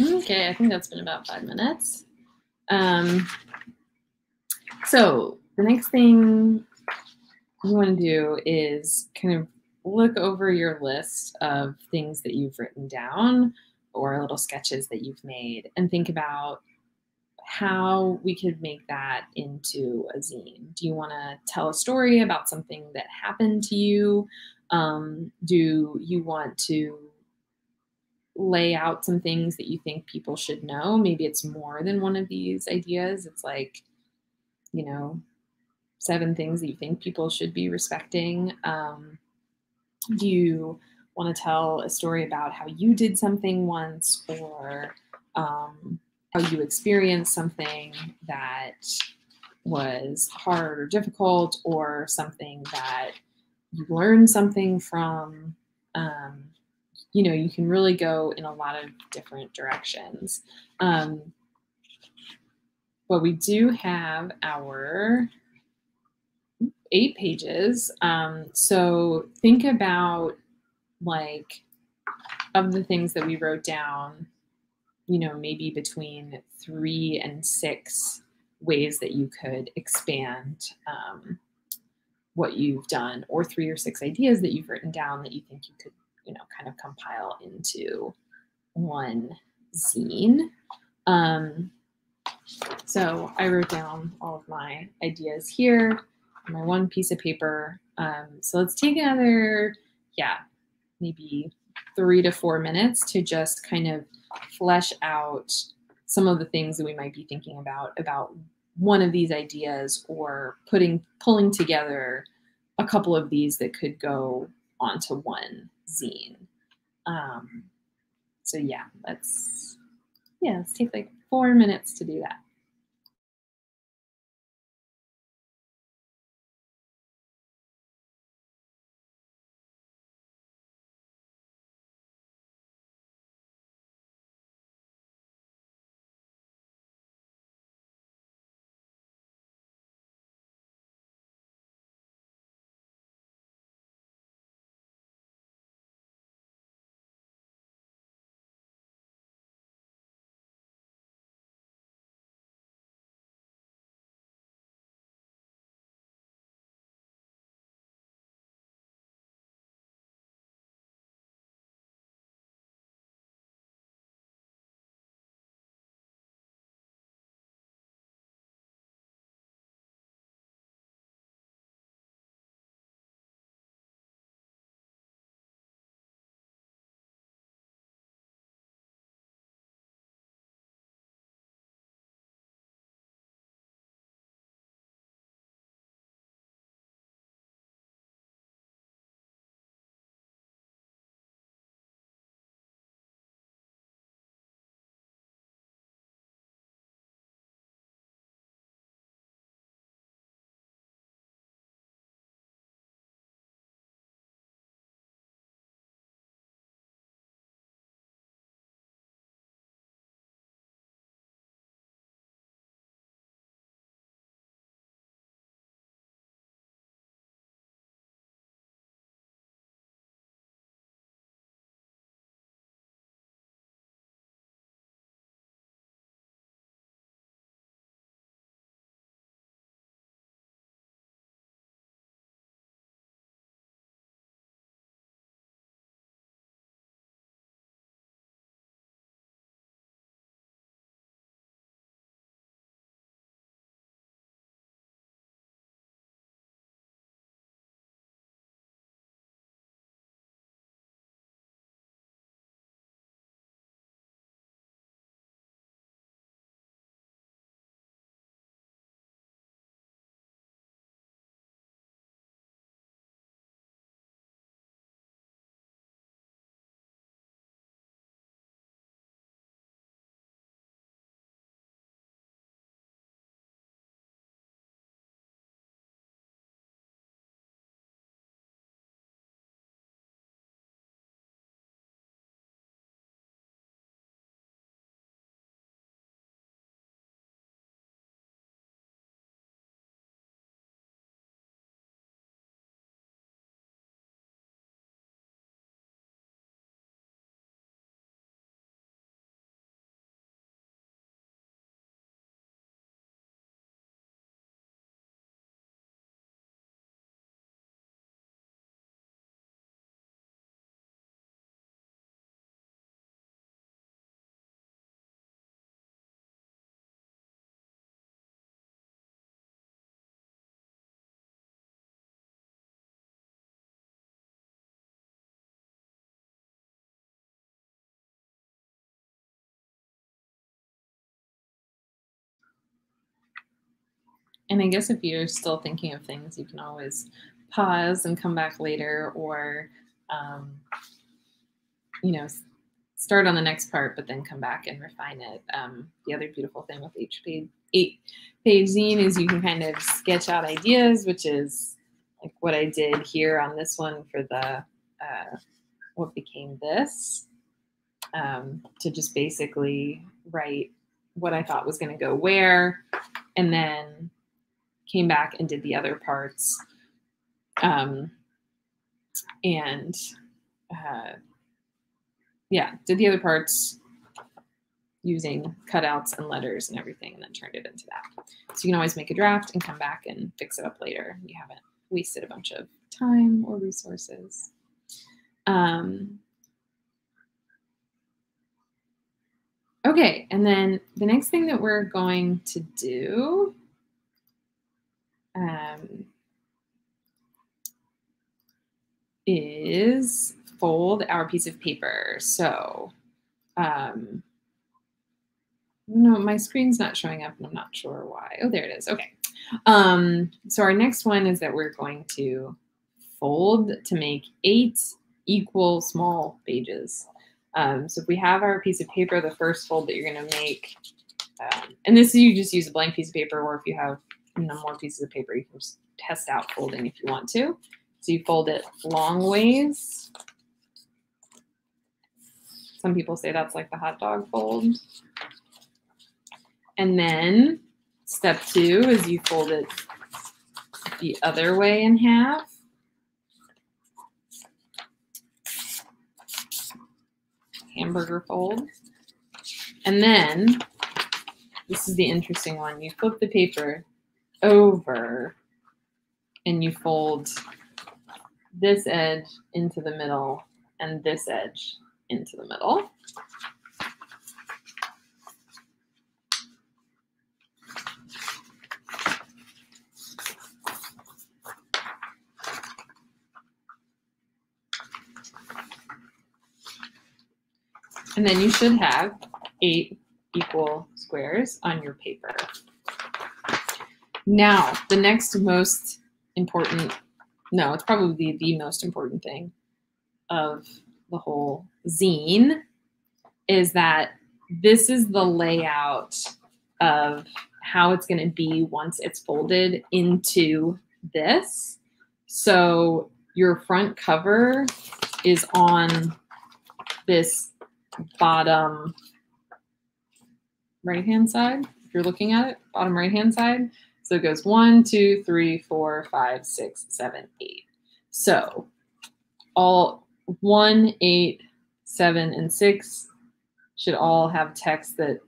B: Okay, I think that's been about five minutes. Um, so the next thing you want to do is kind of look over your list of things that you've written down or little sketches that you've made and think about how we could make that into a zine. Do you want to tell a story about something that happened to you? Um, do you want to lay out some things that you think people should know? Maybe it's more than one of these ideas. It's like, you know, seven things that you think people should be respecting. Um, do you want to tell a story about how you did something once or um, how you experienced something that was hard or difficult or something that you learned something from? Um, you know, you can really go in a lot of different directions. Um, but we do have our eight pages. Um, so think about like of the things that we wrote down, you know, maybe between three and six ways that you could expand um, what you've done, or three or six ideas that you've written down that you think you could, you know, kind of compile into one zine. Um, so I wrote down all of my ideas here on my one piece of paper. Um, so let's take another, yeah, maybe three to four minutes to just kind of flesh out some of the things that we might be thinking about about one of these ideas or putting pulling together a couple of these that could go onto one zine. Um, so yeah, let's yeah, let's take like four minutes to do that. And I guess if you're still thinking of things, you can always pause and come back later or, um, you know, start on the next part, but then come back and refine it. Um, the other beautiful thing with each page, eight page zine is you can kind of sketch out ideas, which is like what I did here on this one for the uh, what became this, um, to just basically write what I thought was going to go where, and then came back and did the other parts. Um, and uh, yeah, did the other parts using cutouts and letters and everything, and then turned it into that. So you can always make a draft and come back and fix it up later. You haven't wasted a bunch of time or resources. Um, okay, and then the next thing that we're going to do um, is fold our piece of paper. So, um, no, my screen's not showing up and I'm not sure why. Oh, there it is. Okay. Um, so our next one is that we're going to fold to make eight equal small pages. Um, so if we have our piece of paper, the first fold that you're going to make, um, and this is you just use a blank piece of paper, or if you have know, more pieces of paper, you can test out folding if you want to. So you fold it long ways. Some people say that's like the hot dog fold. And then step two is you fold it the other way in half. Hamburger fold. And then, this is the interesting one, you flip the paper over and you fold this edge into the middle and this edge into the middle. And then you should have eight equal squares on your paper. Now, the next most important, no, it's probably the most important thing of the whole zine is that this is the layout of how it's going to be once it's folded into this. So your front cover is on this bottom right hand side. If you're looking at it, bottom right hand side. So it goes one, two, three, four, five, six, seven, eight. So all one, eight, seven, and six should all have text that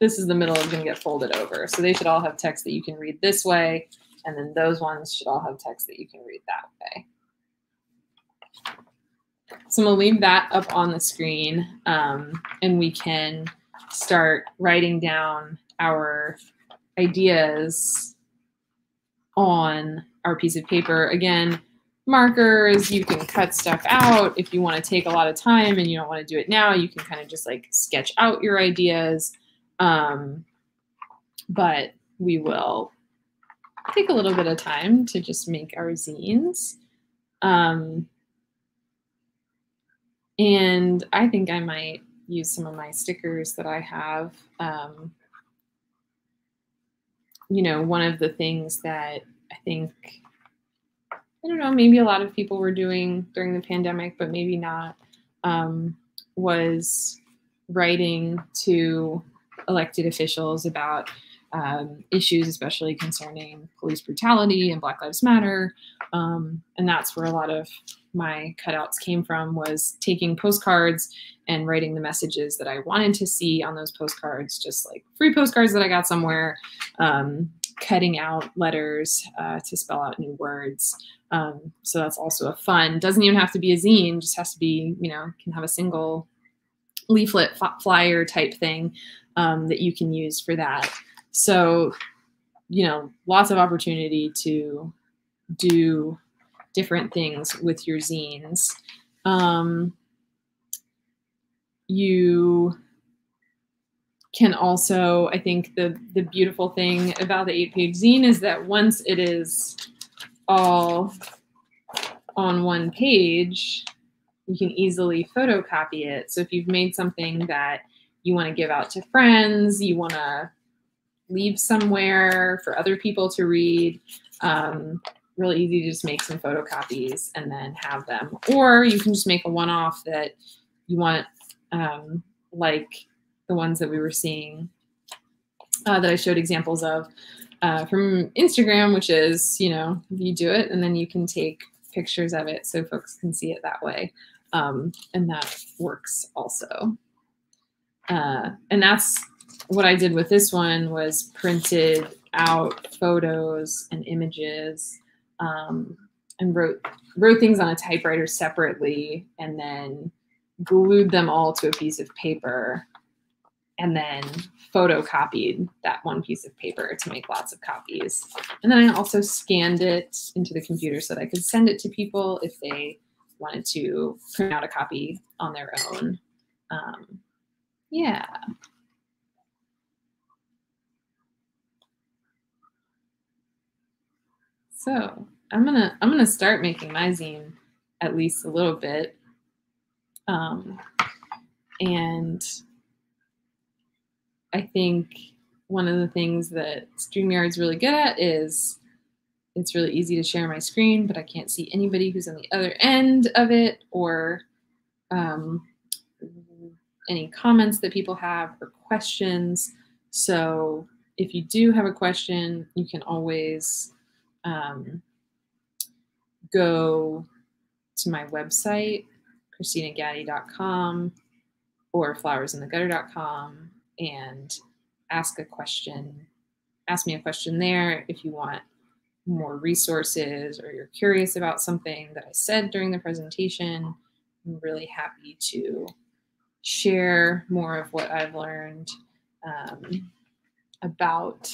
B: this is the middle going to get folded over. So they should all have text that you can read this way. And then those ones should all have text that you can read that way. So I'm to leave that up on the screen um, and we can start writing down our ideas on our piece of paper. Again, markers, you can cut stuff out. If you want to take a lot of time and you don't want to do it now, you can kind of just like sketch out your ideas. Um, but we will take a little bit of time to just make our zines. Um, and I think I might use some of my stickers that I have. Um, you know, one of the things that I think, I don't know, maybe a lot of people were doing during the pandemic, but maybe not, um, was writing to elected officials about um, issues, especially concerning police brutality and Black Lives Matter. Um, and that's where a lot of my cutouts came from was taking postcards and writing the messages that I wanted to see on those postcards, just like free postcards that I got somewhere, um, cutting out letters uh, to spell out new words. Um, so that's also a fun, doesn't even have to be a zine, just has to be, you know, can have a single leaflet flyer type thing um, that you can use for that. So, you know, lots of opportunity to do different things with your zines. Um, you can also, I think the the beautiful thing about the eight page zine is that once it is all on one page, you can easily photocopy it. So if you've made something that you want to give out to friends, you want to leave somewhere for other people to read, um, really easy to just make some photocopies and then have them. Or you can just make a one off that you want, um, like the ones that we were seeing uh, that I showed examples of uh, from Instagram, which is, you know, you do it and then you can take pictures of it so folks can see it that way. Um, and that works also. Uh, and that's what I did with this one was printed out photos and images um, and wrote wrote things on a typewriter separately and then glued them all to a piece of paper and then photocopied that one piece of paper to make lots of copies. And then I also scanned it into the computer so that I could send it to people if they wanted to print out a copy on their own. Um, yeah. So I'm gonna I'm gonna start making my zine at least a little bit. Um, and I think one of the things that StreamYard's really good at is it's really easy to share my screen, but I can't see anybody who's on the other end of it or um, any comments that people have or questions. So if you do have a question, you can always um, go to my website, kristinagaddy.com or flowersinthegutter.com and ask a question. Ask me a question there if you want more resources or you're curious about something that I said during the presentation. I'm really happy to share more of what I've learned um, about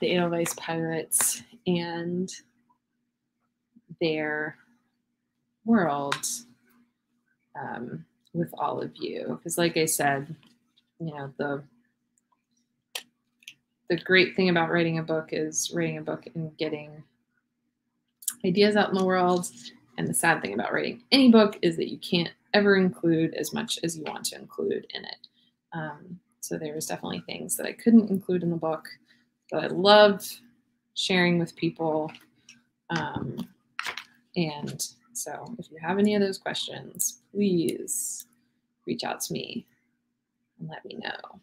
B: the Edelweiss Pirates and their world um, with all of you. Because, like I said, you know the the great thing about writing a book is writing a book and getting ideas out in the world and the sad thing about writing any book is that you can't ever include as much as you want to include in it um, so was definitely things that i couldn't include in the book that i love sharing with people um, and so if you have any of those questions please reach out to me and let me know.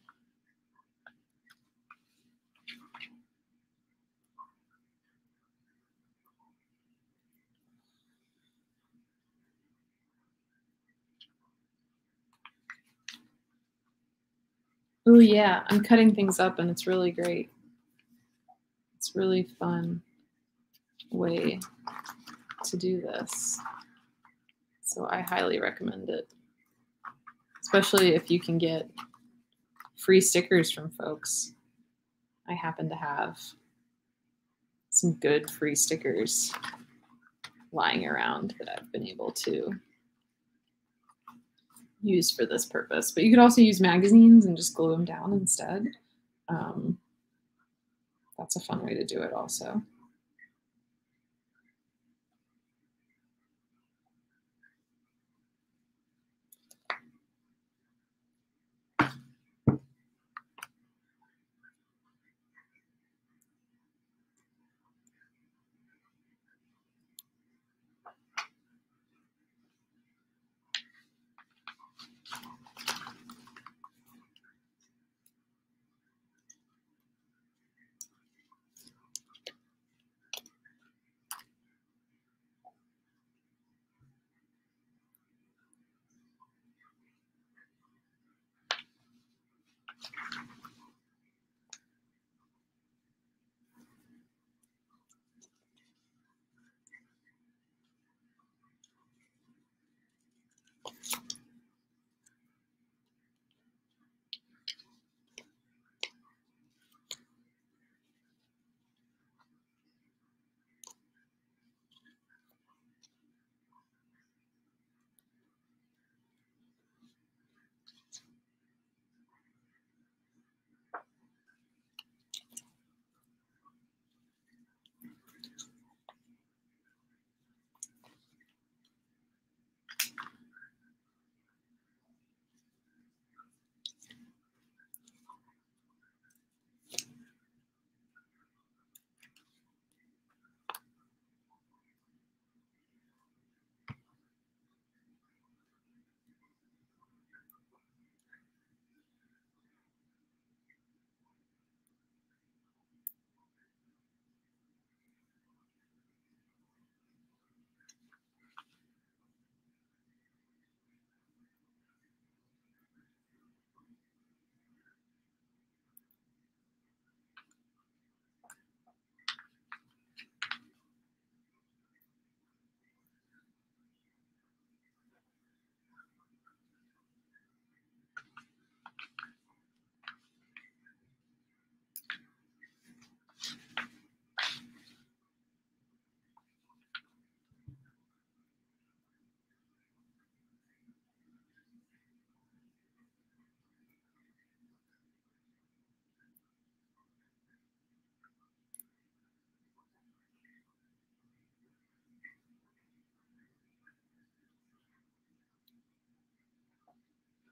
B: Oh yeah, I'm cutting things up and it's really great. It's really fun way to do this. So I highly recommend it especially if you can get free stickers from folks. I happen to have some good free stickers lying around that I've been able to use for this purpose. But you could also use magazines and just glue them down instead. Um, that's a fun way to do it also.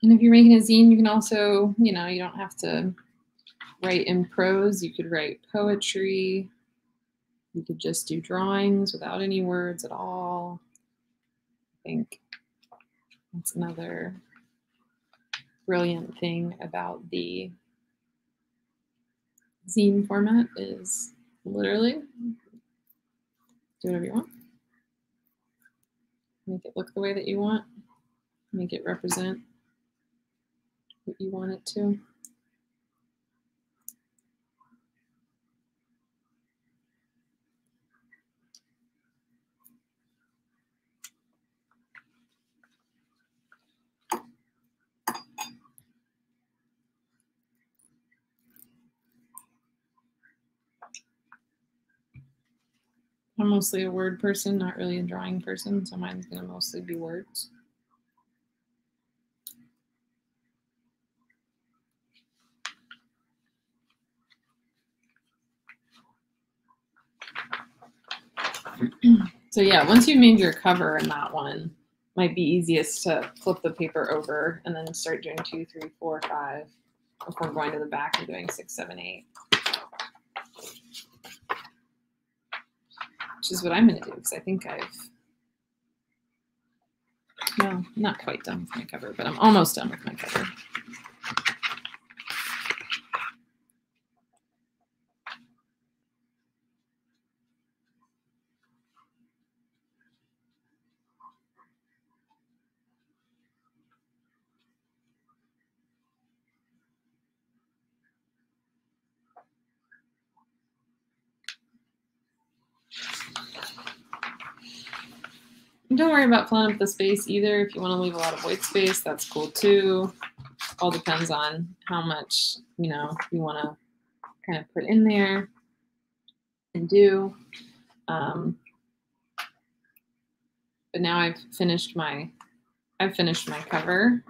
B: And if you're making a zine, you can also, you know, you don't have to write in prose. You could write poetry. You could just do drawings without any words at all. I think that's another brilliant thing about the zine format is literally do whatever you want. Make it look the way that you want. Make it represent what you want it to. I'm mostly a word person, not really a drawing person, so mine's gonna mostly be words. *clears throat* so yeah, once you've made your cover in that one, might be easiest to flip the paper over and then start doing two, three, four, five before going to the back and doing six, seven, eight. Which is what I'm gonna do because I think I've no, not quite done with my cover, but I'm almost done with my cover. Don't worry about filling up the space either. If you want to leave a lot of white space, that's cool too. All depends on how much, you know, you want to kind of put in there and do. Um, but now I've finished my, I've finished my cover.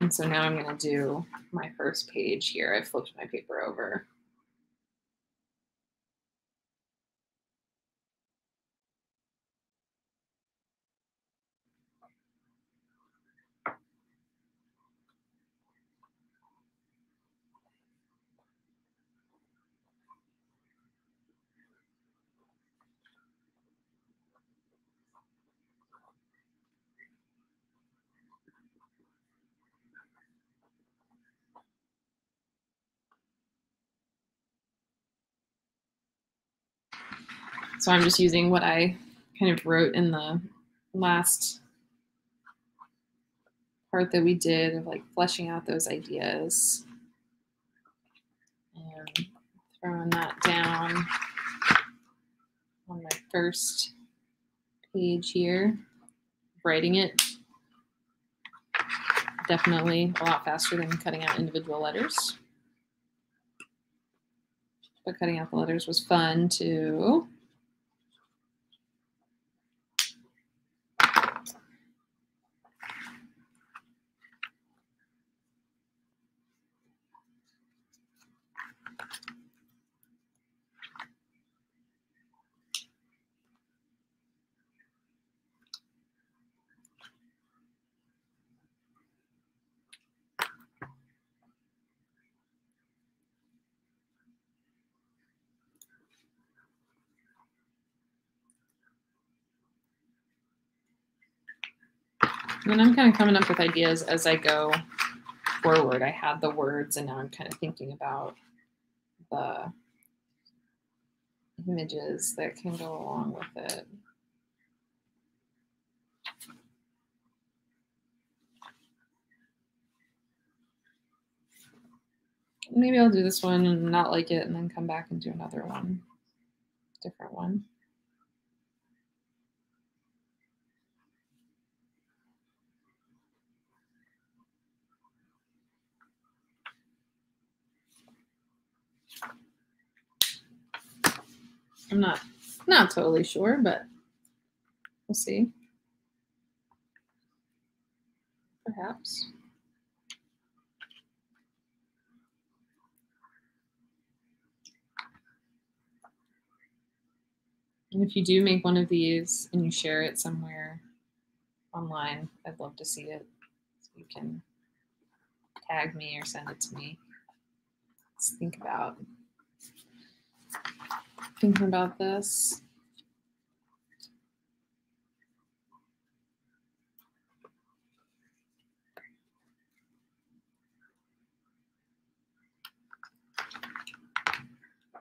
B: And so now I'm going to do my first page here. I flipped my paper over. So I'm just using what I kind of wrote in the last part that we did of like fleshing out those ideas and throwing that down on my first page here, writing it definitely a lot faster than cutting out individual letters. But cutting out the letters was fun too. And I'm kind of coming up with ideas as I go forward. I had the words and now I'm kind of thinking about the images that can go along with it. Maybe I'll do this one and not like it and then come back and do another one, different one. I'm not not totally sure, but we'll see. Perhaps. And if you do make one of these and you share it somewhere online, I'd love to see it. So you can tag me or send it to me. Let's think about thinking about this.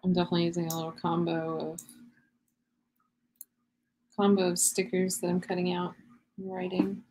B: I'm definitely using a little combo of combo of stickers that I'm cutting out and writing.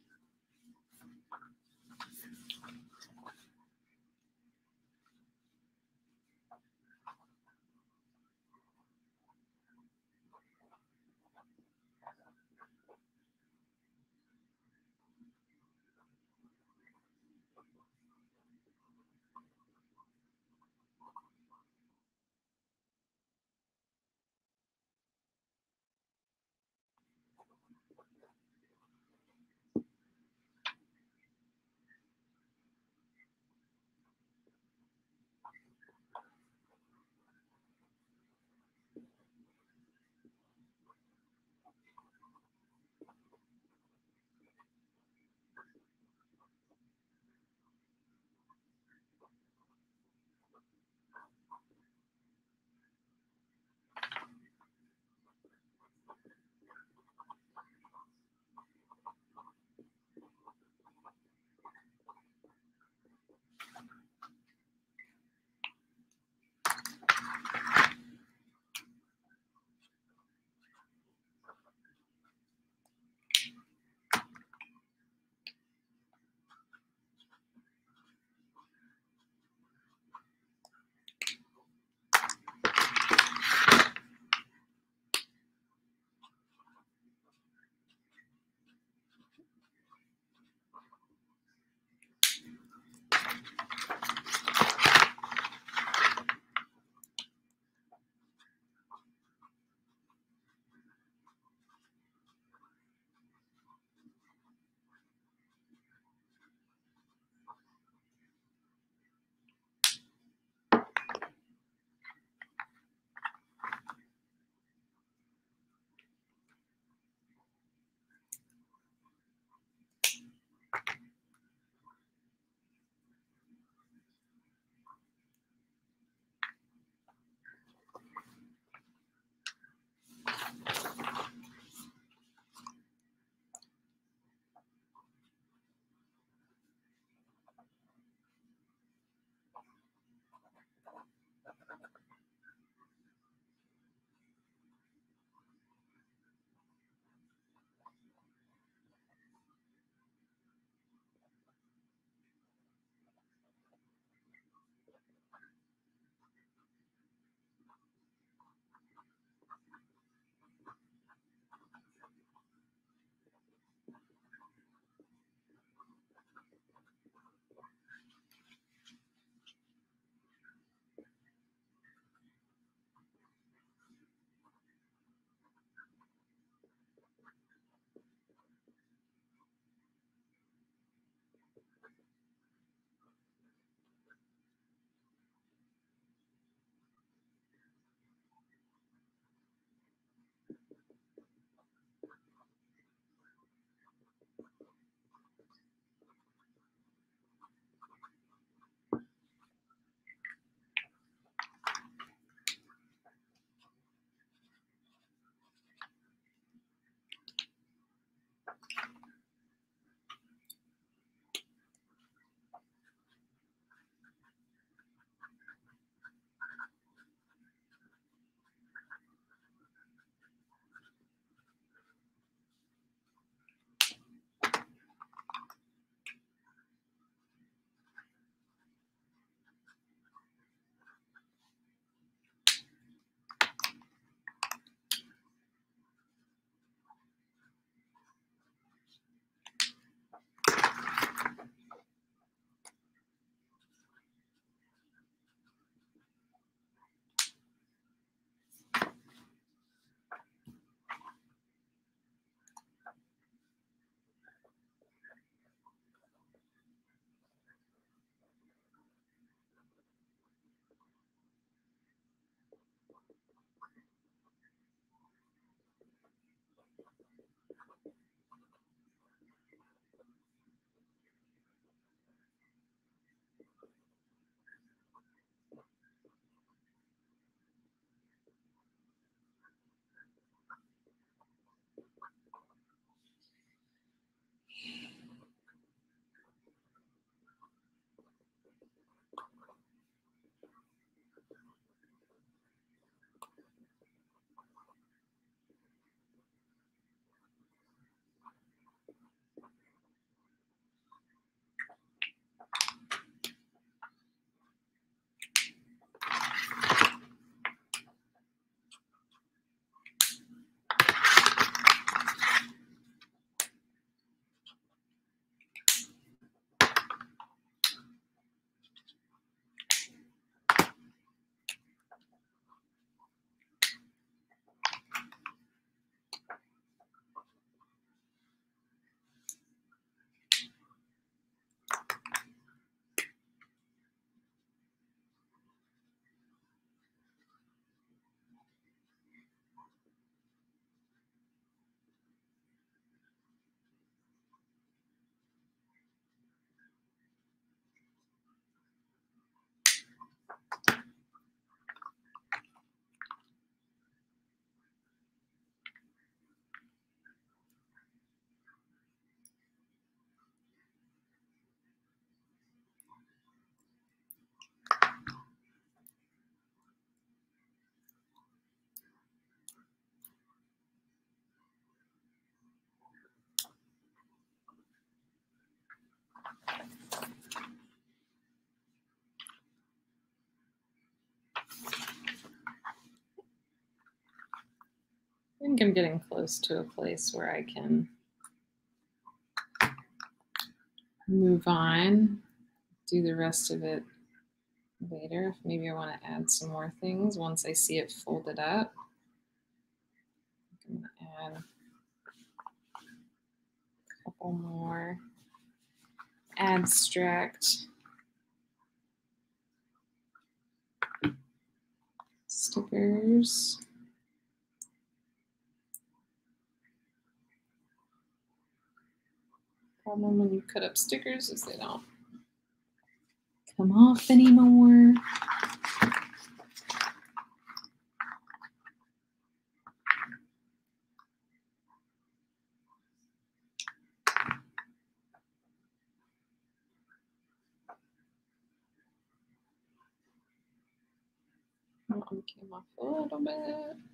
B: I'm getting close to a place where I can move on, do the rest of it later. Maybe I want to add some more things once I see it folded up. I'm going to add a couple more abstract stickers. Problem when you cut up stickers is they don't come off anymore. Came off a little bit.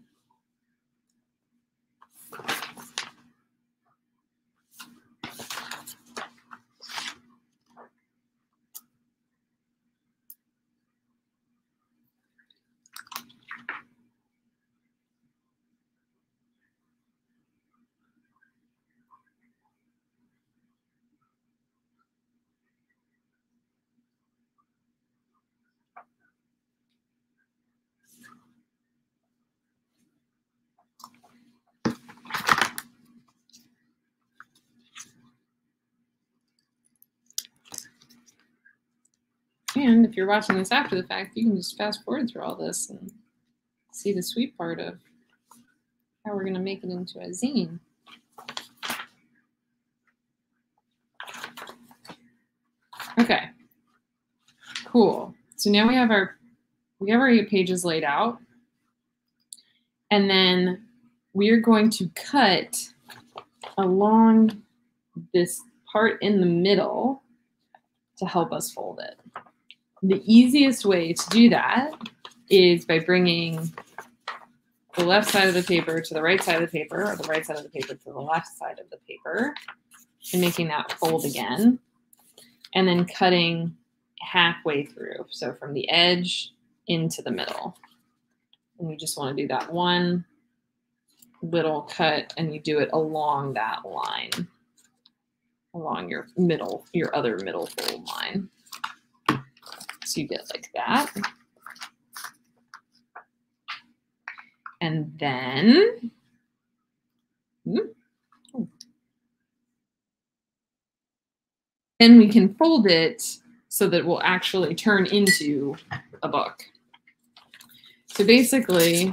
B: And if you're watching this after the fact, you can just fast forward through all this and see the sweet part of how we're going to make it into a zine. Okay, cool. So now we have our we have our eight pages laid out, and then we are going to cut along this part in the middle to help us fold it. The easiest way to do that is by bringing the left side of the paper to the right side of the paper, or the right side of the paper to the left side of the paper, and making that fold again, and then cutting halfway through. So from the edge into the middle. And you just want to do that one little cut, and you do it along that line, along your middle, your other middle fold line. So you get like that. And then, hmm, oh. then we can fold it so that it will actually turn into a book. So basically,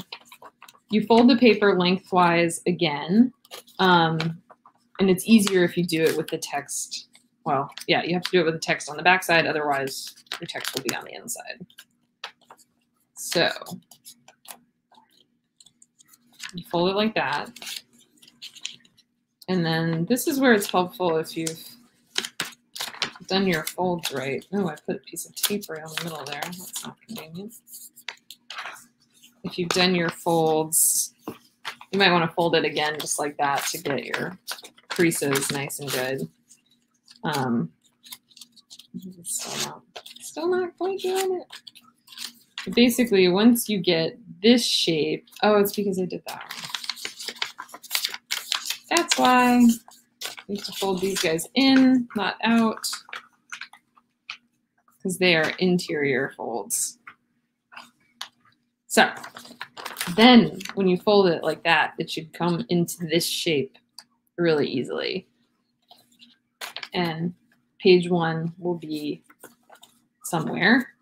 B: you fold the paper lengthwise again, um, and it's easier if you do it with the text. Well, yeah, you have to do it with the text on the backside, otherwise your text will be on the inside. So you fold it like that. And then this is where it's helpful if you've done your folds right. Oh, I put a piece of tape right on the middle there. That's not convenient. If you've done your folds, you might want to fold it again just like that to get your creases nice and good. Um, still not, still not quite doing it. Basically, once you get this shape, oh, it's because I did that. That's why you need to fold these guys in, not out, because they are interior folds. So then when you fold it like that, it should come into this shape really easily. And page one will be somewhere.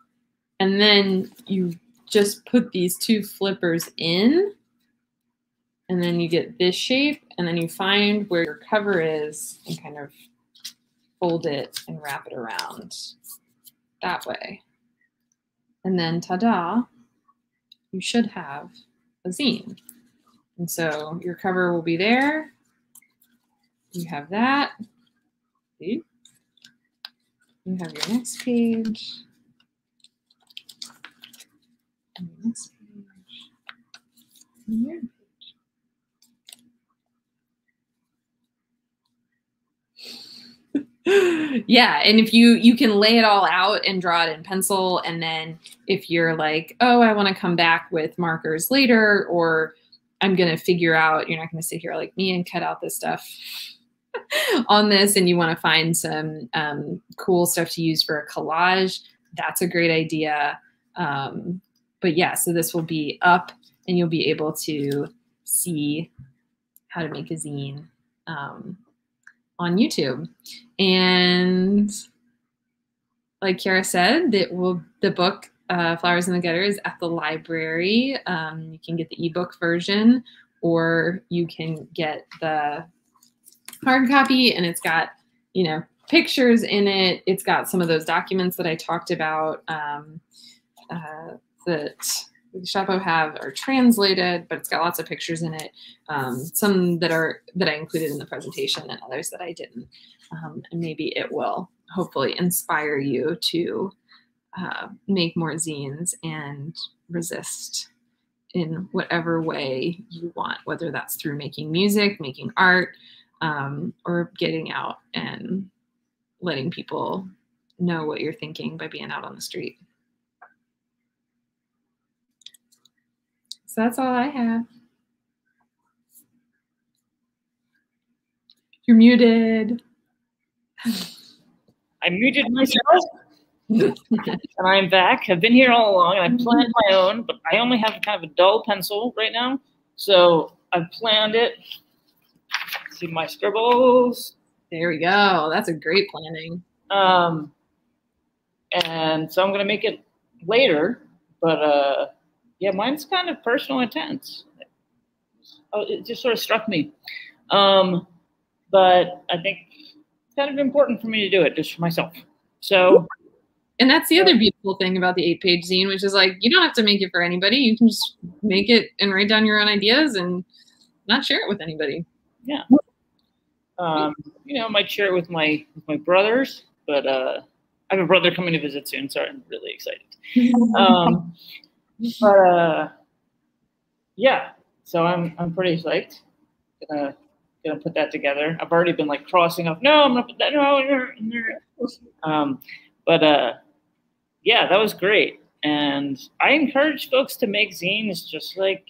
B: And then you just put these two flippers in and then you get this shape and then you find where your cover is and kind of fold it and wrap it around that way. And then ta-da, you should have a zine. And so your cover will be there. You have that. See? You have your next page. And your next page. And your *laughs* yeah and if you you can lay it all out and draw it in pencil and then if you're like oh i want to come back with markers later or I'm going to figure out, you're not going to sit here like me and cut out this stuff *laughs* on this and you want to find some um, cool stuff to use for a collage, that's a great idea. Um, but yeah, so this will be up and you'll be able to see how to make a zine um, on YouTube. And like Kiara said, that will the book uh, Flowers in the Gutter is at the library. Um, you can get the ebook version, or you can get the hard copy, and it's got you know pictures in it. It's got some of those documents that I talked about um, uh, that Chapo have are translated, but it's got lots of pictures in it. Um, some that are that I included in the presentation, and others that I didn't. Um, and maybe it will hopefully inspire you to uh, make more zines and resist in whatever way you want, whether that's through making music, making art, um, or getting out and letting people know what you're thinking by being out on the street. So that's all I have. You're muted.
A: I muted myself. and I'm back. I've been here all along, and I planned my own, but I only have kind of a dull pencil right now. So I've planned it. See my scribbles.
B: There we go. That's a great planning.
A: Um, and so I'm gonna make it later, but uh, yeah, mine's kind of personal intense. Oh, it just sort of struck me. Um, but I think it's kind of important for me to do it just for myself. So
B: and that's the other beautiful thing about the eight page zine, which is like you don't have to make it for anybody. You can just make it and write down your own ideas and not share it with anybody.
A: Yeah. Um, you know, I might share it with my with my brothers, but uh, I have a brother coming to visit soon, so I'm really excited. *laughs* Um, but uh, yeah, so I'm I'm pretty psyched. Gonna gonna put that together. I've already been like crossing off. No, I'm gonna put that. No, um, but uh, yeah, that was great. And I encourage folks to make zines just like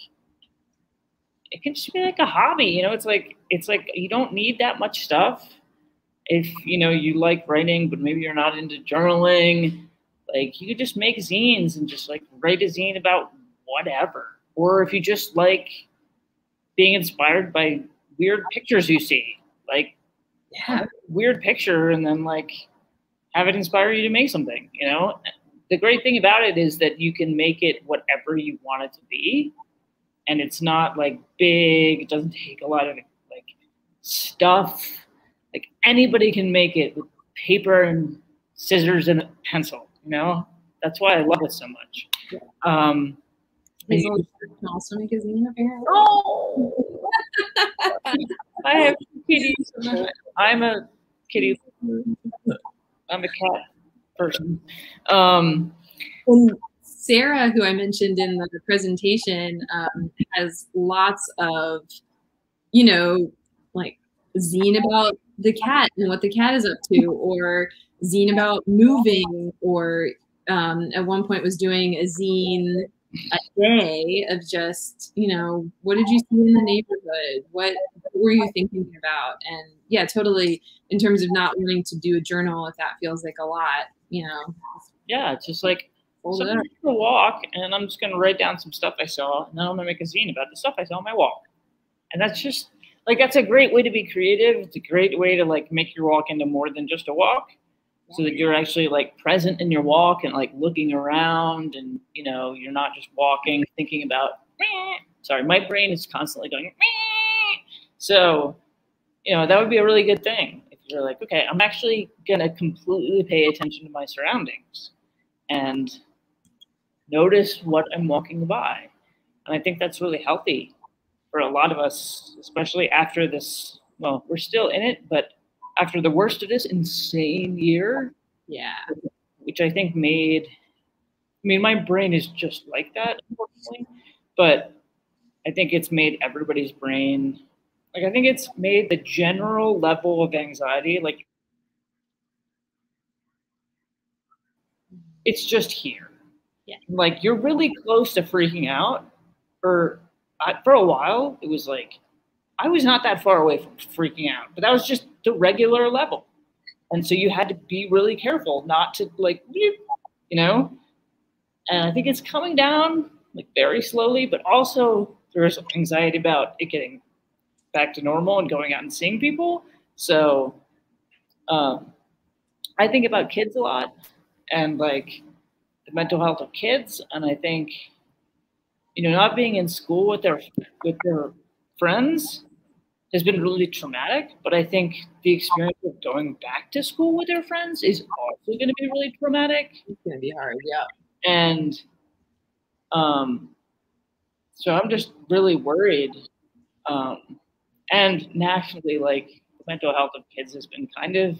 A: it can just be like a hobby, you know, it's like it's like you don't need that much stuff. If you know you like writing, but maybe you're not into journaling, like you could just make zines and just like write a zine about whatever. Or if you just like being inspired by weird pictures you see, like yeah, weird picture and then like have it inspire you to make something, you know? the great thing about it is that you can make it whatever you want it to be and it's not like big it doesn't take a lot of like stuff like anybody can make it with paper and scissors and a pencil you know that's why i love it so much um
B: you can also make a apparently.
A: Oh, *laughs* I have kitties. I'm a kitty. *laughs* I'm a cat person. Um,
B: and Sarah, who I mentioned in the presentation, um, has lots of, you know, like zine about the cat and what the cat is up to, or zine about moving, or um, at one point was doing a zine a day of just, you know, what did you see in the neighborhood? What, what were you thinking about? And yeah, totally. In terms of not wanting to do a journal, if that feels like a lot, you know.
A: Yeah, it's just like so I'm to walk, and I'm just gonna write down some stuff I saw, and then I'm gonna make a zine about the stuff I saw on my walk. And that's just like that's a great way to be creative. It's a great way to like make your walk into more than just a walk, so that you're actually like present in your walk and like looking around, and you know you're not just walking thinking about. Meh. Sorry, my brain is constantly going. Meh. So, you know that would be a really good thing if you're like, okay, I'm actually gonna completely pay attention to my surroundings, and notice what I'm walking by. And I think that's really healthy for a lot of us, especially after this. Well, we're still in it, but after the worst of this insane year,
B: yeah,
A: which I think made, I mean, my brain is just like that, unfortunately, but I think it's made everybody's brain, like, I think it's made the general level of anxiety, like, it's just here.
B: Yeah.
A: Like you're really close to freaking out, or I, for a while, it was like I was not that far away from freaking out, but that was just the regular level. And so you had to be really careful not to like, you know. And I think it's coming down like very slowly, but also there's anxiety about it getting back to normal and going out and seeing people. So um, I think about kids a lot and like the mental health of kids, and I think you know not being in school with their with their friends has been really traumatic. But I think the experience of going back to school with their friends is also going to be really traumatic.
B: It's gonna be hard. Yeah.
A: And um, so I'm just really worried. Um, and nationally, like mental health of kids has been kind of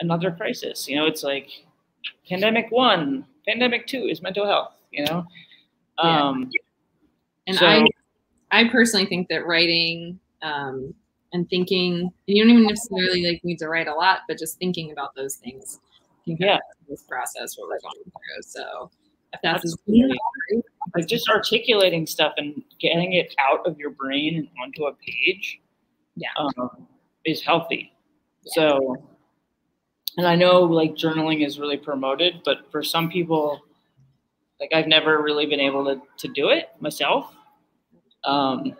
A: another crisis. You know, it's like pandemic one, pandemic two is mental health. You know,
B: Yeah.
A: um,
B: And
A: So-
B: I, I personally think that writing um, and thinking, and you don't even necessarily like need to write a lot, but just thinking about those things can
A: Yeah.
B: this process what we're going through. So if that's
A: Absolutely. like just articulating stuff and getting it out of your brain and onto a page
B: Yeah.
A: um, is healthy
B: Yeah.
A: so and i know like journaling is really promoted but for some people like i've never really been able to, to do it myself. Um,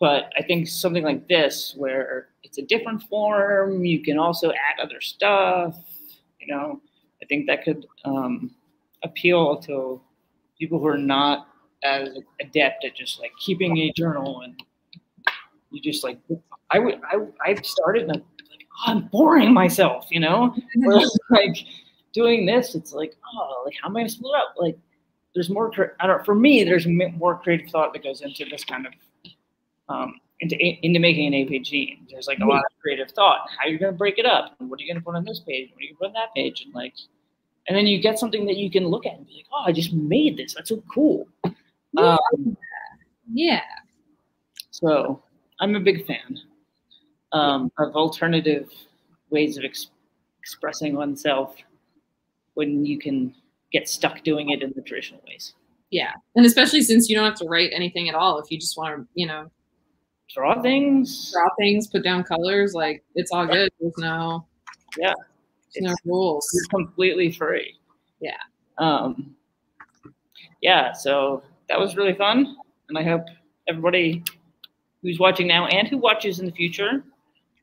A: but i think something like this where it's a different form you can also add other stuff you know i think that could um, appeal to people who are not as adept at just like keeping a journal and you just like I would I I've started and oh, I'm boring myself, you know. *laughs* Whereas, like doing this, it's like oh like how am I gonna split it up? Like there's more I don't for me there's more creative thought that goes into this kind of um into into making an APG. There's like a lot of creative thought. How you're gonna break it up? What are you gonna put on this page? What are you gonna put on that page? And like and then you get something that you can look at and be like, oh, I just made this. That's so cool.
B: Yeah.
A: Um,
B: yeah.
A: so I'm a big fan um, of alternative ways of ex- expressing oneself when you can get stuck doing it in the traditional ways.
B: Yeah. And especially since you don't have to write anything at all. If you just want to, you know,
A: Draw things.
B: draw things, put down colors, like it's all good. There's no,
A: Yeah.
B: there's no rules.
A: You're completely free.
B: Yeah.
A: Um, yeah. So that was really fun, and I hope everybody who's watching now and who watches in the future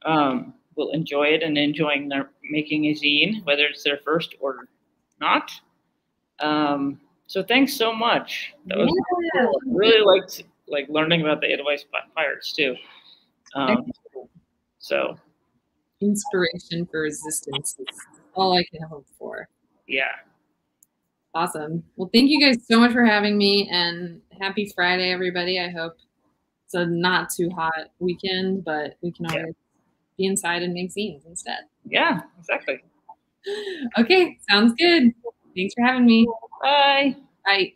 A: um, will enjoy it and enjoying their making a zine, whether it's their first or not. Um, so thanks so much. That was
B: Yeah.
A: cool. Really liked like learning about the Edelweiss pi- pirates too. Um, so
B: Inspiration for resistance is all I can hope for.
A: yeah,
B: Awesome. Well, thank you guys so much for having me and happy Friday, everybody. I hope it's a not too hot weekend, but we can
A: Yeah.
B: Be inside and make zines instead.
A: yeah, exactly. *laughs*
B: Okay, sounds good. Thanks for having me.
A: Bye.
B: Bye.